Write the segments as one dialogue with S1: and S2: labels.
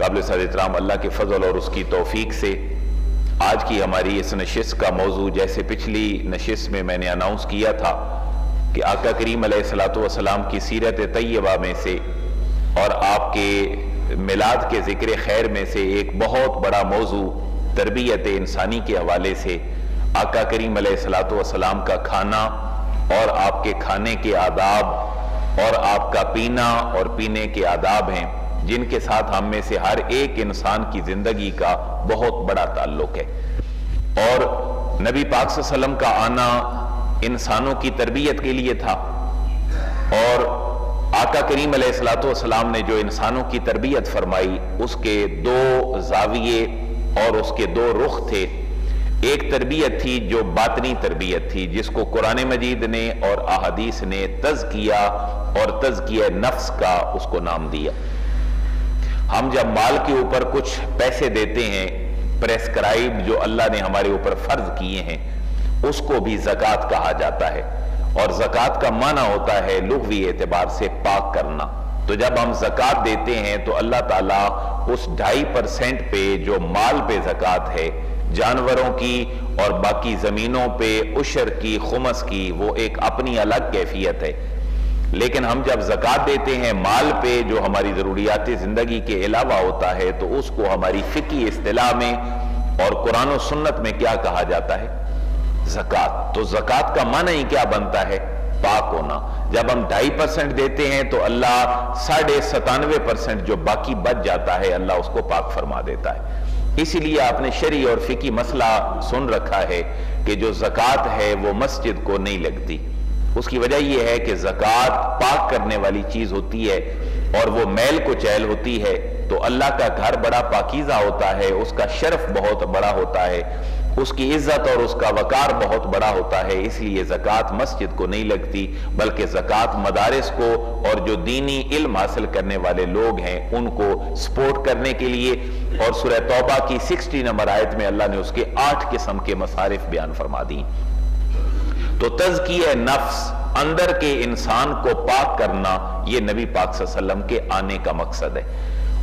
S1: قابل صد احترام اللہ کے فضل اور اس کی توفیق سے آج کی ہماری اس نشست کا موضوع جیسے پچھلی نشست میں میں نے اناؤنس کیا تھا کہ آقا کریم علیہ السلام کی سیرت طیبہ میں سے اور آپ کے میلاد کے ذکر خیر میں سے ایک بہت بڑا موضوع تربیت انسانی کے حوالے سے آقا کریم علیہ السلام کا کھانا اور آپ کے کھانے کے آداب اور آپ کا پینا اور پینے کے آداب ہیں۔ جن کے ساتھ ہم میں سے ہر ایک انسان کی زندگی کا بہت بڑا تعلق ہے۔ اور نبی پاک صلی اللہ علیہ وسلم کا آنا انسانوں کی تربیت کے لیے تھا۔ اور آقا کریم علیہ السلام نے جو انسانوں کی تربیت فرمائی، اس کے دو زاویے اور اس کے دو رخ تھے۔ ایک تربیت تھی جو باطنی تربیت تھی، جس کو قرآن مجید نے اور احادیث نے تزکیہ اور تزکیہ نفس کا اس کو نام دیا۔ ہم جب مال کے اوپر کچھ پیسے دیتے ہیں، پریسکرائب جو اللہ نے ہمارے اوپر فرض کیے ہیں، اس کو بھی زکوٰۃ کہا جاتا ہے۔ اور زکوٰۃ کا معنی ہوتا ہے لغوی اعتبار سے پاک کرنا۔ تو جب ہم زکوٰۃ دیتے ہیں، تو اللہ تعالیٰ اس ڈھائی پرسنٹ پہ جو مال پہ زکوٰۃ ہے، جانوروں کی اور باقی زمینوں پہ، عشر کی، خمس کی، وہ ایک اپنی الگ کیفیت ہے۔ لیکن ہم جب زکوٰۃ دیتے ہیں مال پہ جو ہماری ضروریات زندگی کے علاوہ ہوتا ہے تو اس کو ہماری فقی اصطلاح میں اور قرآن و سنت میں کیا کہا جاتا ہے؟ زکوٰۃ تو زکوٰۃ کا معنی ہی کیا بنتا ہے؟ پاک ہونا۔ جب ہم ڈھائی پرسنٹ دیتے ہیں تو اللہ ساڑھے ستانوے پرسنٹ جو باقی بچ جاتا ہے اللہ اس کو پاک فرما دیتا ہے۔ اسی لیے آپ نے شرعی اور فقی مسئلہ سن رکھا ہے کہ جو زکوٰۃ ہے وہ مسجد کو نہیں لگتی۔ اس کی وجہ یہ ہے کہ زکوٰۃ پاک کرنے والی چیز ہوتی ہے اور وہ میل کو چیل ہوتی ہے، تو اللہ کا گھر بڑا پاکیزہ ہوتا ہے، اس کا شرف بہت بڑا ہوتا ہے، اس کی عزت اور اس کا وقار بہت بڑا ہوتا ہے، اس لیے زکوٰۃ مسجد کو نہیں لگتی، بلکہ زکوٰۃ مدارس کو اور جو دینی علم حاصل کرنے والے لوگ ہیں، ان کو سپورٹ کرنے کے لیے۔ اور سورہ توبہ کی سکسٹی نمبر آیت میں اللہ نے اس کے آٹھ قسم کے مصارف بیان فرما دی تو تزکیہ نفس اندر کے انسان کو پاک کرنا یہ نبی پاک صلی اللہ علیہ وسلم کے آنے کا مقصد ہے۔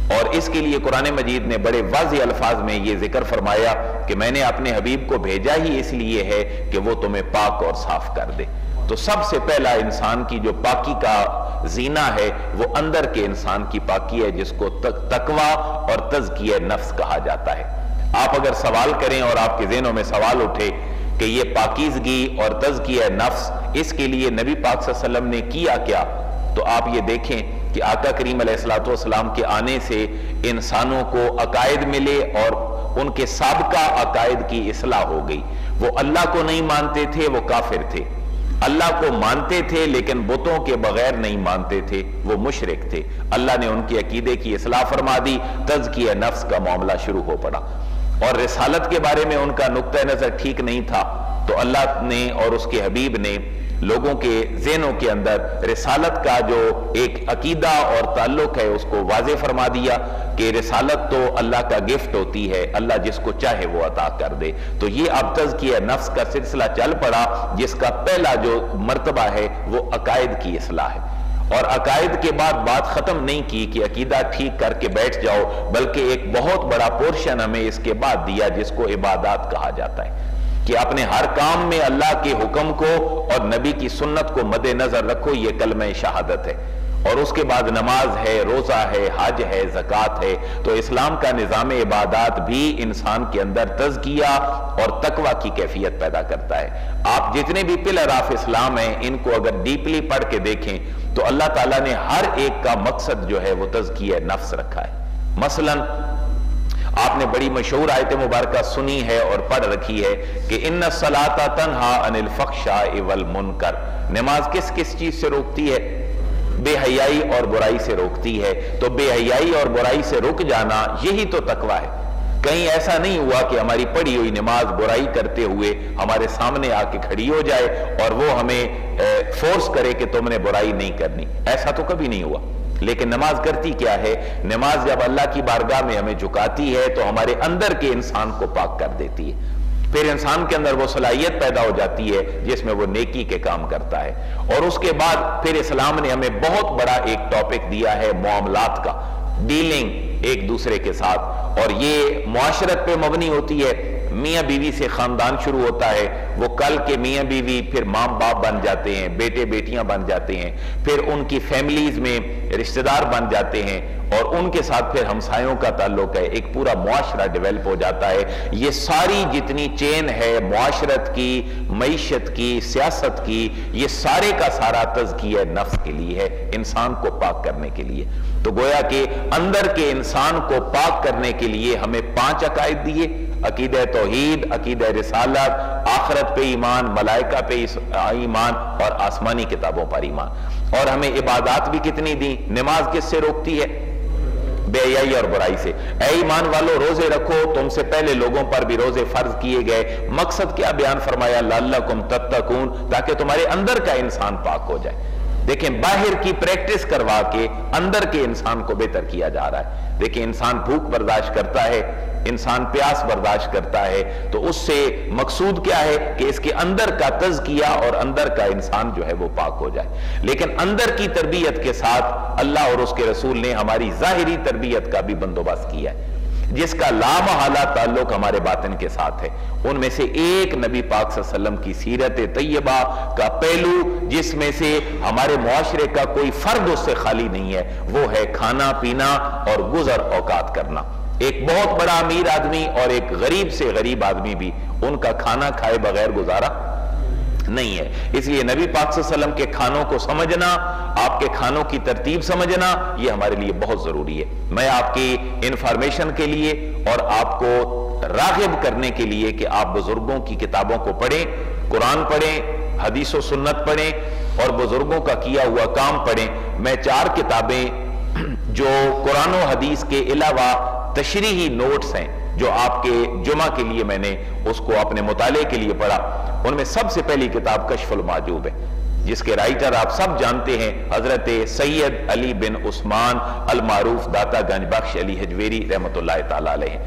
S1: اور اس کے لیے قرآن مجید نے بڑے واضح الفاظ میں یہ ذکر فرمایا کہ میں نے اپنے حبیب کو بھیجا ہی اس لیے ہے کہ وہ تمہیں پاک اور صاف کر دے۔ تو سب سے پہلا انسان کی جو پاکی کا زینہ ہے وہ اندر کے انسان کی پاکی ہے جس کو تقوی اور تزکیہ نفس کہا جاتا ہے۔ آپ اگر سوال کریں اور آپ کے ذہنوں میں سوال اٹھے کہ یہ پاکیزگی اور تزکیہ نفس اس کے لیے نبی پاک صلی اللہ علیہ وسلم نے کیا کیا؟ تو آپ یہ دیکھیں کہ آقا کریم علیہ السلام کے آنے سے انسانوں کو عقائد ملے اور ان کے سابقہ عقائد کی اصلاح ہو گئی۔ وہ اللہ کو نہیں مانتے تھے، وہ کافر تھے۔ اللہ کو مانتے تھے لیکن بتوں کے بغیر نہیں مانتے تھے، وہ مشرق تھے۔ اللہ نے ان کی عقیدے کی اصلاح فرما دی، تزکیہ نفس کا معاملہ شروع ہو پڑا۔ اور رسالت کے بارے میں ان کا نقطہ نظر ٹھیک نہیں تھا، تو اللہ نے اور اس کے حبیب نے لوگوں کے ذہنوں کے اندر رسالت کا جو ایک عقیدہ اور تعلق ہے، اس کو واضح فرما دیا کہ رسالت تو اللہ کا گفٹ ہوتی ہے، اللہ جس کو چاہے وہ عطا کر دے۔ تو یہ اب تزکیہ نفس کا سلسلہ چل پڑا، جس کا پہلا جو مرتبہ ہے، وہ عقائد کی اصلاح ہے۔ اور عقائد کے بعد بات ختم نہیں کی کہ عقیدہ ٹھیک کر کے بیٹھ جاؤ، بلکہ ایک بہت بڑا پورشن ہمیں اس کے بعد دیا جس کو عبادات کہا جاتا ہے کہ اپنے ہر کام میں اللہ کے حکم کو اور نبی کی سنت کو مد نظر رکھو، یہ کلمہ شہادت ہے۔ اور اس کے بعد نماز ہے، روزہ ہے، حج ہے، زکوٰۃ ہے۔ تو اسلام کا نظام عبادات بھی انسان کے اندر تزکیہ اور تقوی کی کیفیت پیدا کرتا ہے۔ آپ جتنے بھی پلر آف اسلام ہیں، ان کو اگر ڈیپلی پڑھ کے دیکھیں، تو اللہ تعالیٰ نے ہر ایک کا مقصد جو ہے، وہ تزکیہ نفس رکھا ہے۔ مثلا، آپ نے بڑی مشہور آیت مبارکہ سنی ہے اور پڑھ رکھی ہے کہ ان الصلاة تنہا عن الفخشاء والمنکر۔ نماز کس کس چیز سے روکتی ہے؟ بے حیائی اور برائی سے روکتی ہے۔ تو بے حیائی اور برائی سے رک جانا یہی تو تقوی ہے۔ کہیں ایسا نہیں ہوا کہ ہماری پڑھی ہوئی نماز برائی کرتے ہوئے ہمارے سامنے آ کے کھڑی ہو جائے اور وہ ہمیں فورس کرے کہ تم نے برائی نہیں کرنی۔ ایسا تو کبھی نہیں ہوا۔ لیکن نماز کرتی کیا ہے؟ نماز جب اللہ کی بارگاہ میں ہمیں جھکاتی ہے تو ہمارے اندر کے انسان کو پاک کر دیتی ہے۔ پھر انسان کے اندر وہ صلاحیت پیدا ہو جاتی ہے جس میں وہ نیکی کے کام کرتا ہے۔ اور اس کے بعد پھر اسلام نے ہمیں بہت بڑا ایک ٹاپک دیا ہے معاملات کا۔ ڈیلنگ ایک دوسرے کے ساتھ۔ اور یہ معاشرت پہ مبنی ہوتی ہے۔ میاں بیوی سے خاندان شروع ہوتا ہے، وہ کل کے میاں بیوی پھر ماں باپ بن جاتے ہیں، بیٹے بیٹیاں بن جاتے ہیں، پھر ان کی فیملیز میں رشتہ دار بن جاتے ہیں اور ان کے ساتھ پھر ہمسایوں کا تعلق ہے۔ ایک پورا معاشرہ ڈیولپ ہو جاتا ہے۔ یہ ساری جتنی چین ہے، معاشرت کی، معیشت کی، سیاست کی، یہ سارے کا سارا تزکیہ نفس کے لیے ہے، انسان کو پاک کرنے کے لیے۔ تو گویا کہ اندر کے انسان کو پاک کرنے کے لیے ہمیں پانچ عقائد دیے۔ عقید توحید عقید رسالت، آخرت پہ ایمان، ملائکہ پہ ایمان اور آسمانی کتابوں پر ایمان۔ اور ہمیں عبادات بھی کتنی دی نماز کس سے روکتی ہے؟ بے عیائی اور برائی سے۔ اے ایمان والو، روزے رکھو، تم سے پہلے لوگوں پر بھی روزے فرض کیے گئے۔ مقصد کیا؟ بیان فرمایا، لعلکم تتقون، تاکہ تمہارے اندر کا انسان پاک ہو جائے۔ دیکھیں، باہر کی پریکٹس کروا کے اندر کے انسان کو بہتر کیا جا رہا ہے۔ دیکھیں، انسان بھوک برداشت کرتا ہے انسان پیاس برداشت کرتا ہے، تو اس سے مقصود کیا ہے کہ اس کے اندر کا تزکیہ اور اندر کا انسان جو ہے وہ پاک ہو جائے۔ لیکن اندر کی تربیت کے ساتھ اللہ اور اس کے رسول نے ہماری ظاہری تربیت کا بھی بندوبست کیا ہے۔ جس کا لامحالہ تعلق ہمارے باطن کے ساتھ ہے۔ ان میں سے ایک نبی پاک صلی اللہ علیہ وسلم کی سیرت طیبہ کا پہلو، جس میں سے ہمارے معاشرے کا کوئی فرد اس سے خالی نہیں ہے، وہ ہے کھانا، پینا اور گزر اوقات کرنا۔ ایک بہت بڑا امیر آدمی اور ایک غریب سے غریب آدمی بھی ان کا کھانا کھائے بغیر گزارا نہیں ہے۔ اس لیے نبی پاک صلی اللہ علیہ وسلم کے کھانوں کو سمجھنا، آپ کے کھانوں کی ترتیب سمجھنا، یہ ہمارے لیے بہت ضروری ہے۔ میں آپ کی انفارمیشن کے لیے اور آپ کو راغب کرنے کے لیے کہ آپ بزرگوں کی کتابوں کو پڑھیں، قرآن پڑھیں، حدیث و سنت پڑھیں اور بزرگوں کا کیا ہوا کام پڑھیں۔ میں چار کتابیں جو قرآن و حدیث کے علاوہ تشریحی نوٹس ہیں جو آپ کے جمعہ کے لیے میں نے اس کو اپنے مطالعے کے لیے پڑھا۔ ان میں سب سے پہلی کتاب کشف الماجوب ہے، جس کے رائٹر آپ سب جانتے ہیں، حضرت سید علی بن عثمان المعروف داتا گنج بخش علی حجویری رحمت اللہ تعالیٰ علیہ۔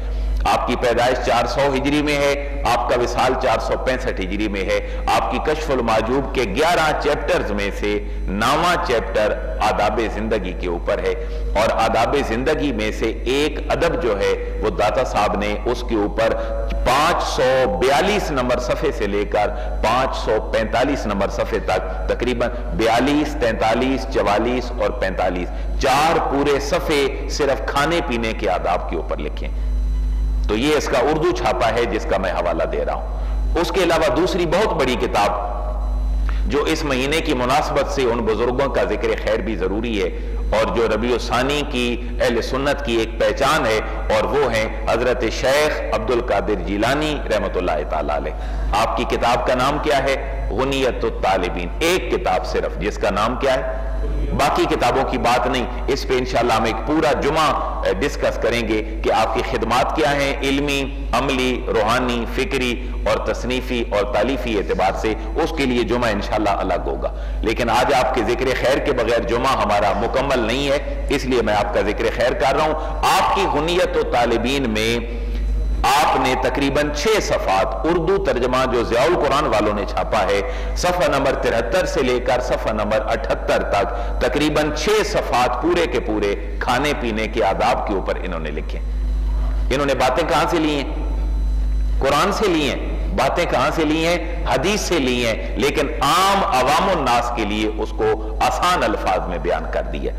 S1: آپ کی پیدائش چار سو ہجری میں ہے، آپ کا وصال چار سو پینسٹھ ہجری میں ہے۔ آپ کی کشف الماجوب کے گیارہ چیپٹرز میں سے نامہ چیپٹر آداب زندگی کے اوپر ہے۔ اور آداب زندگی میں سے ایک ادب جو ہے، وہ داتا صاحب نے اس کے اوپر پانچ سو بیالیس نمبر صفحے سے لے کر پانچ سو پینتالیس نمبر صفحے تک، تقریباً بیالیس، تینتالیس، چوالیس اور پینتالیس، چار پورے صفحے صرف کھانے پینے کے آداب کے اوپر لکھیں تو یہ اس کا اردو چھاپا ہے جس کا میں حوالہ دے رہا ہوں۔ اس کے علاوہ دوسری بہت بڑی کتاب جو اس مہینے کی مناسبت سے ان بزرگوں کا ذکر خیر بھی ضروری ہے اور جو ربیع ثانی کی اہل سنت کی ایک پہچان ہے اور وہ ہیں حضرت شیخ عبد القادر جیلانی رحمت اللہ تعالی علیہ۔ آپ کی کتاب کا نام کیا ہے؟ غنیت الطالبین۔ ایک کتاب صرف، جس کا نام کیا ہے؟ باقی کتابوں کی بات نہیں، اس پہ انشاءاللہ ہم ایک پورا جمعہ ڈسکس کریں گے کہ آپ کی خدمات کیا ہیں، علمی، عملی، روحانی، فکری اور تصنیفی اور تعلیفی اعتبار سے۔ اس کے لیے جمعہ انشاءاللہ الگ ہوگا۔ لیکن آج آپ کے ذکر خیر کے بغیر جمعہ ہمارا مکمل نہیں ہے، اس لیے میں آپ کا ذکر خیر کر رہا ہوں۔ آپ کی غنیت و طالبین میں آپ نے تقریباً چھ صفحات اردو ترجمہ جو ضیاء القرآن والوں نے چھاپا ہے، صفحہ نمبر ترہتر سے لے کر صفحہ نمبر اٹھتر تک تقریباً چھ صفحات پورے کے پورے کھانے پینے کے آداب کے اوپر انہوں نے لکھے۔ انہوں نے باتیں کہاں سے لی ہیں؟ قرآن سے لی ہیں۔ باتیں کہاں سے لی ہیں؟ حدیث سے لی ہیں، لیکن عام عوام الناس کے لیے اس کو آسان الفاظ میں بیان کر دیا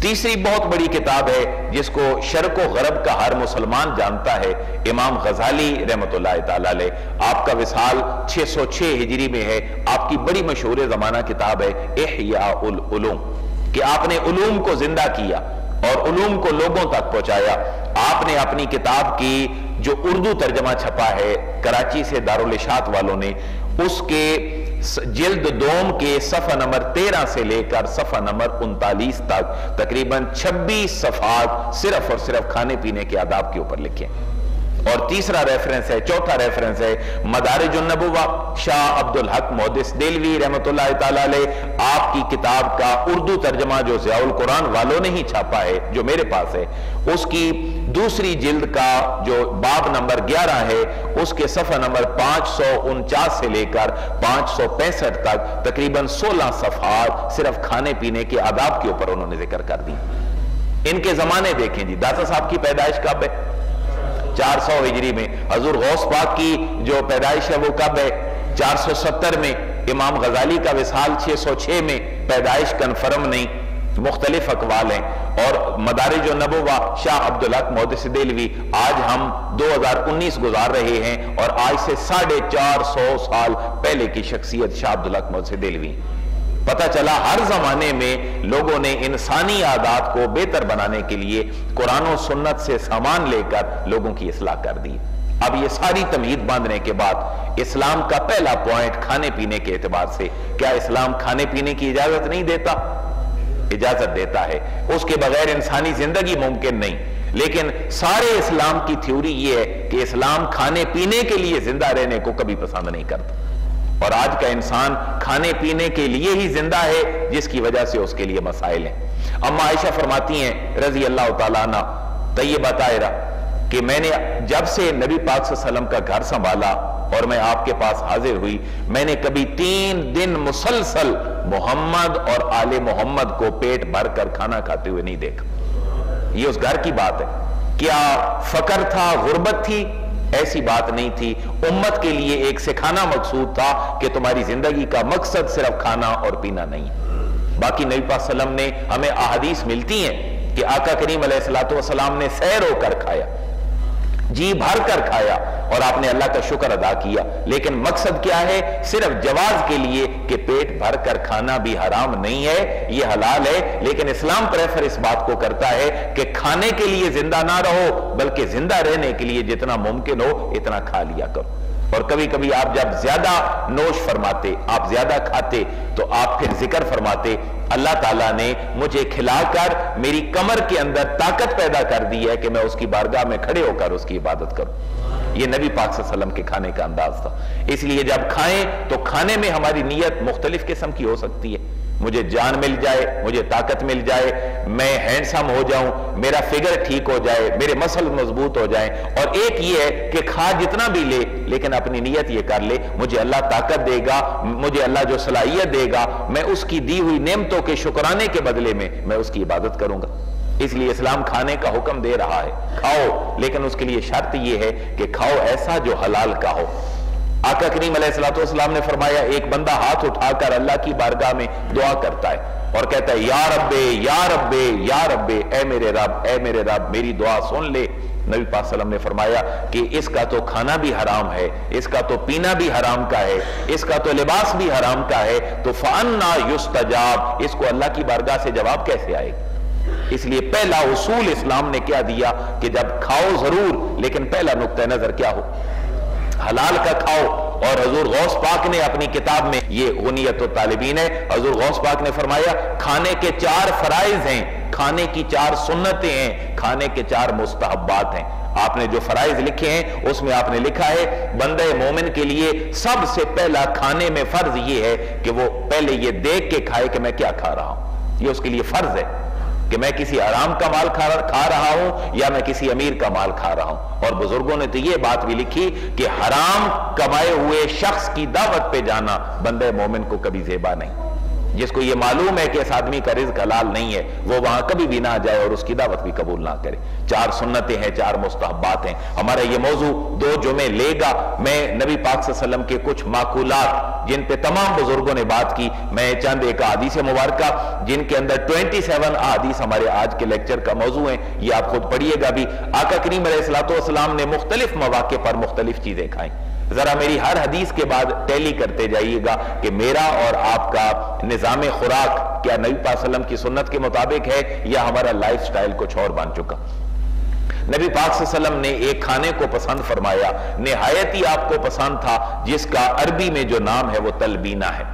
S1: تیسری بہت بڑی کتاب ہے، جس کو شرق و غرب کا ہر مسلمان جانتا ہے، امام غزالی رحمت اللہ تعالی علیہ۔ آپ کا وصال 606 ہجری میں ہے۔ آپ کی بڑی مشہور زمانہ کتاب ہے، احیاء العلوم۔ کہ آپ نے علوم کو زندہ کیا اور علوم کو لوگوں تک پہنچایا۔ آپ نے اپنی کتاب کی جو اردو ترجمہ چھپا ہے، کراچی سے دارالشاعت والوں نے، اس کے جلد دوم کے صفحہ نمبر تیرہ سے لے کر صفحہ نمبر انتالیس تک تقریباً چھبیس صفحات صرف اور صرف کھانے پینے کے آداب کے اوپر لکھے۔ اور تیسرا ریفرنس ہے، چوتھا ریفرنس ہے، مدارج النبوہ، شاہ عبد الحق محدث رحمت اللہ تعالی علیہ، آپ کی کتاب کا اردو ترجمہ جو ضیاء القرآن والوں نے ہی چھاپا ہے، جو میرے پاس ہے۔ اس کی دوسری جلد کا جو باب نمبر گیارہ ہے، اس کے صفحہ نمبر پانچ سو انچاس سے لے کر پانچ سو پینسٹھ تک تقریباً سولہ صفحات صرف کھانے پینے کے آداب کے اوپر انہوں نے ذکر کر دی۔ ان کے زمانے دیکھیں جی داتا صاحب کی پیدائش کب ہے؟ چار سو ہجری میں۔ حضور غوث پاک کی جو پیدائش ہے وہ کب ہے؟ چار سو ستر میں۔ امام غزالی کا وصال چھ سو چھ میں۔ پیدائش کنفرم نہیں۔ مختلف اقوال ہیں۔ اور مدارج و نبوہ شاہ عبدالحق محدث دلوی آج ہم دو ہزار انیس گزار رہے ہیں اور آج سے ساڑھے چار سو سال پہلے کی شخصیت شاہ عبدالحق محدث دلوی پتا چلا ہر زمانے میں لوگوں نے انسانی عادات کو بہتر بنانے کے لیے قرآن و سنت سے سامان لے کر لوگوں کی اصلاح کر دی۔ اب یہ ساری تمہید باندھنے کے بعد اسلام کا پہلا پوائنٹ کھانے پینے کے اعتبار سے کیا اسلام کھانے پینے کی اجازت نہیں دیتا؟ اجازت دیتا ہے۔ اس کے بغیر انسانی زندگی ممکن نہیں۔ لیکن سارے اسلام کی تھیوری یہ ہے کہ اسلام کھانے پینے کے لیے زندہ رہنے کو کبھی پسند نہیں کرتا۔ اور آج کا انسان کھانے پینے کے لیے ہی زندہ ہے، جس کی وجہ سے اس کے لیے مسائل ہیں۔ اما عائشہ فرماتی ہیں، رضی اللہ تعالیٰ عنہ، طیبہ طائرہ کہ میں نے جب سے نبی پاک صلی اللہ علیہ وسلم کا گھر سنبھالا اور میں آپ کے پاس حاضر ہوئی، میں نے کبھی تین دن مسلسل محمد اور آل محمد کو پیٹ بھر کر کھانا کھاتے ہوئے نہیں دیکھا۔ یہ اس گھر کی بات ہے۔ کیا فقر تھا، غربت تھی؟ ایسی بات نہیں تھی۔ امت کے لیے ایک سکھانا مقصود تھا کہ تمہاری زندگی کا مقصد صرف کھانا اور پینا نہیں باقی نبی پاک سلم نے ہمیں احادیث ملتی ہیں کہ آقا کریم علیہ السلام نے سیر ہو کر کھایا۔ جی بھر کر کھایا اور آپ نے اللہ کا شکر ادا کیا۔ لیکن مقصد کیا ہے؟ صرف جواز کے لیے کہ پیٹ بھر کر کھانا بھی حرام نہیں ہے، یہ حلال ہے۔ لیکن اسلام پریفر اس بات کو کرتا ہے کہ کھانے کے لیے زندہ نہ رہو، بلکہ زندہ رہنے کے لیے جتنا ممکن ہو اتنا کھا لیا کرو۔ اور کبھی کبھی آپ جب زیادہ نوش فرماتے، آپ زیادہ کھاتے، تو آپ پھر ذکر فرماتے، اللہ تعالیٰ نے مجھے کھلا کر میری کمر کے اندر طاقت پیدا کر دی ہے کہ میں اس کی بارگاہ میں کھڑے ہو کر اس کی عبادت کروں۔ یہ نبی پاک صلی اللہ علیہ وسلم کے کھانے کا انداز تھا۔ اس لیے جب کھائیں تو کھانے میں ہماری نیت مختلف قسم کی ہو سکتی ہے۔ مجھے جان مل جائے، مجھے طاقت مل جائے، میں ہینڈسم ہو جاؤں، میرا فگر ٹھیک ہو جائے، میرے مسل مضبوط ہو جائیں۔ اور ایک یہ ہے کہ کھا جتنا بھی لے، لیکن اپنی نیت یہ کر لے، مجھے اللہ طاقت دے گا، مجھے اللہ جو صلاحیت دے گا، میں اس کی دی ہوئی نعمتوں کے شکرانے کے بدلے میں میں اس کی عبادت کروں گا۔ اس لیے اسلام کھانے کا حکم دے رہا ہے، کھاؤ، لیکن اس کے لیے شرط یہ ہے کہ کھاؤ ایسا جو حلال کا ہو۔ آقا کریم علیہ السلام نے فرمایا، ایک بندہ ہاتھ اٹھا کر اللہ کی بارگاہ میں دعا کرتا ہے اور کہتا ہے، یا ربے یا ربے یا ربے، اے میرے رب، اے میرے رب، میری دعا سن لے۔ نبی پاک وسلم نے فرمایا کہ اس کا تو کھانا بھی حرام ہے، اس کا تو پینا بھی حرام کا ہے، اس کا تو لباس بھی حرام کا ہے، تو فَأَنَّا يُسْتَجَاب۔ اس کو اللہ کی بارگاہ سے جواب کیسے آئے؟ اس لیے پہلا اصول اسلام نے کیا دیا کہ جب کھاؤ ضرور، لیکن پہلا نقطہ نظر کیا ہو؟ حلال کا کھاؤ اور حضور غوث پاک نے اپنی کتاب میں یہ غنیت و طالبین ہے۔ حضور غوث پاک نے فرمایا، کھانے کے چار فرائض ہیں، کھانے کی چار سنتیں ہیں، کھانے کے چار مستحبات ہیں۔ آپ نے جو فرائض لکھے ہیں، اس میں آپ نے لکھا ہے، بندہ مومن کے لیے سب سے پہلا کھانے میں فرض یہ ہے کہ وہ پہلے یہ دیکھ کے کھائے کہ میں کیا کھا رہا ہوں۔ یہ اس کے لیے فرض ہے۔ کہ میں کسی آرام کا مال کھا رہا ہوں یا میں کسی امیر کا مال کھا رہا ہوں۔ اور بزرگوں نے تو یہ بات بھی لکھی کہ حرام کمائے ہوئے شخص کی دعوت پہ جانا بندے مومن کو کبھی زیبا نہیں۔ جس کو یہ معلوم ہے کہ اس آدمی کا رزق حلال نہیں ہے، وہ وہاں کبھی بھی نہ جائے اور اس کی دعوت بھی قبول نہ کرے۔ چار سنتیں ہیں، چار مستحبات ہیں۔ ہمارا یہ موضوع دو جمعے لے گا۔ میں نبی پاک صلی اللہ علیہ وسلم کے کچھ معقولات جن پہ تمام بزرگوں نے بات کی، میں چند ایک حدیث مبارکہ جن کے اندر 27 احادیث ہمارے آج کے لیکچر کا موضوع ہیں، یہ آپ خود پڑھیے گا بھی۔ آقا کریم علیہ السلام نے مختلف مواقع پر مختلف چیزیں کھائیں۔ ذرا میری ہر حدیث کے بعد ٹیلی کرتے جائیے گا کہ میرا اور آپ کا نظام خوراک کیا نبی پاک وسلم کی سنت کے مطابق ہے یا ہمارا لائف سٹائل کچھ اور بن چکا۔ نبی پاک صلی اللہ علیہ وسلم نے ایک کھانے کو پسند فرمایا، نہایت ہی آپ کو پسند تھا، جس کا عربی میں جو نام ہے وہ تلبینہ ہے۔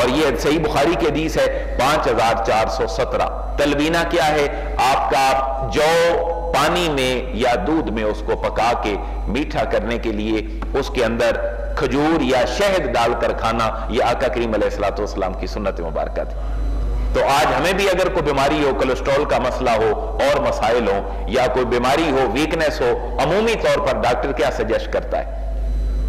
S1: اور یہ صحیح بخاری کے حدیث ہے، پانچ ہزار چار سو سترہ۔ تلبینہ کیا ہے؟ آپ کا جو پانی میں یا دودھ میں اس کو پکا کے میٹھا کرنے کے لیے اس کے اندر کھجور یا شہد ڈال کر کھانا یہ آقا کریم علیہ السلام کی سنت مبارکہ تھی۔ تو آج ہمیں بھی اگر کوئی بیماری ہو کولسٹرول کا مسئلہ ہو، اور مسائل ہو یا کوئی بیماری ہو ویکنس ہو، عمومی طور پر ڈاکٹر کیا سجیسٹ کرتا ہے؟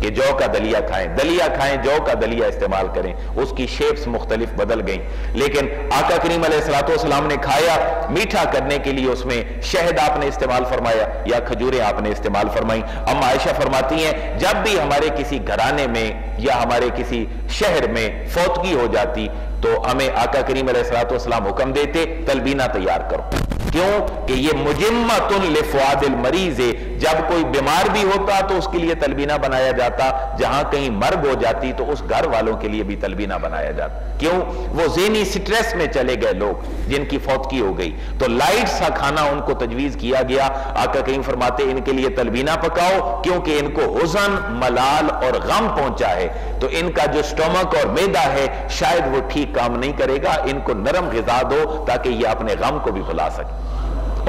S1: کہ جو کا دلیا کھائیں دلیا کھائیں، جو کا دلیا استعمال کریں۔ اس کی شیپس مختلف بدل گئیں۔ لیکن آقا کریم علیہ السلام نے کھایا، میٹھا کرنے کے لیے اس میں شہد آپ نے استعمال فرمایا یا کھجوریں آپ نے استعمال فرمائی اما عائشہ فرماتی ہیں، جب بھی ہمارے کسی گھرانے میں یا ہمارے کسی شہر میں فوتگی ہو جاتی تو ہمیں آقا کریم علیہ السلام حکم دیتے، تلبینہ تیار کرو۔ کیوں کہ یہ مجمت لفواد المریض ہے۔ جب کوئی بیمار بھی ہوتا تو اس کے لیے تلبینہ بنایا جاتا۔ جہاں کہیں مرگ ہو جاتی تو اس گھر والوں کے لیے بھی تلبینہ بنایا جاتا۔ کیوں؟ وہ ذہنی سٹریس میں چلے گئے لوگ جن کی فوتکی ہو گئی۔ تو لائٹ سا کھانا ان کو تجویز کیا گیا۔ آقا کہیں فرماتے ان کے لیے تلبینہ پکاؤ کیونکہ ان کو حزن، ملال اور غم پہنچا ہے۔ تو ان کا جو سٹومک اور میدہ ہے، شاید وہ ٹھیک کام نہیں کرے گا۔ ان کو نرم غذا دو تاکہ یہ اپنے غم کو بھی بھلا سکے۔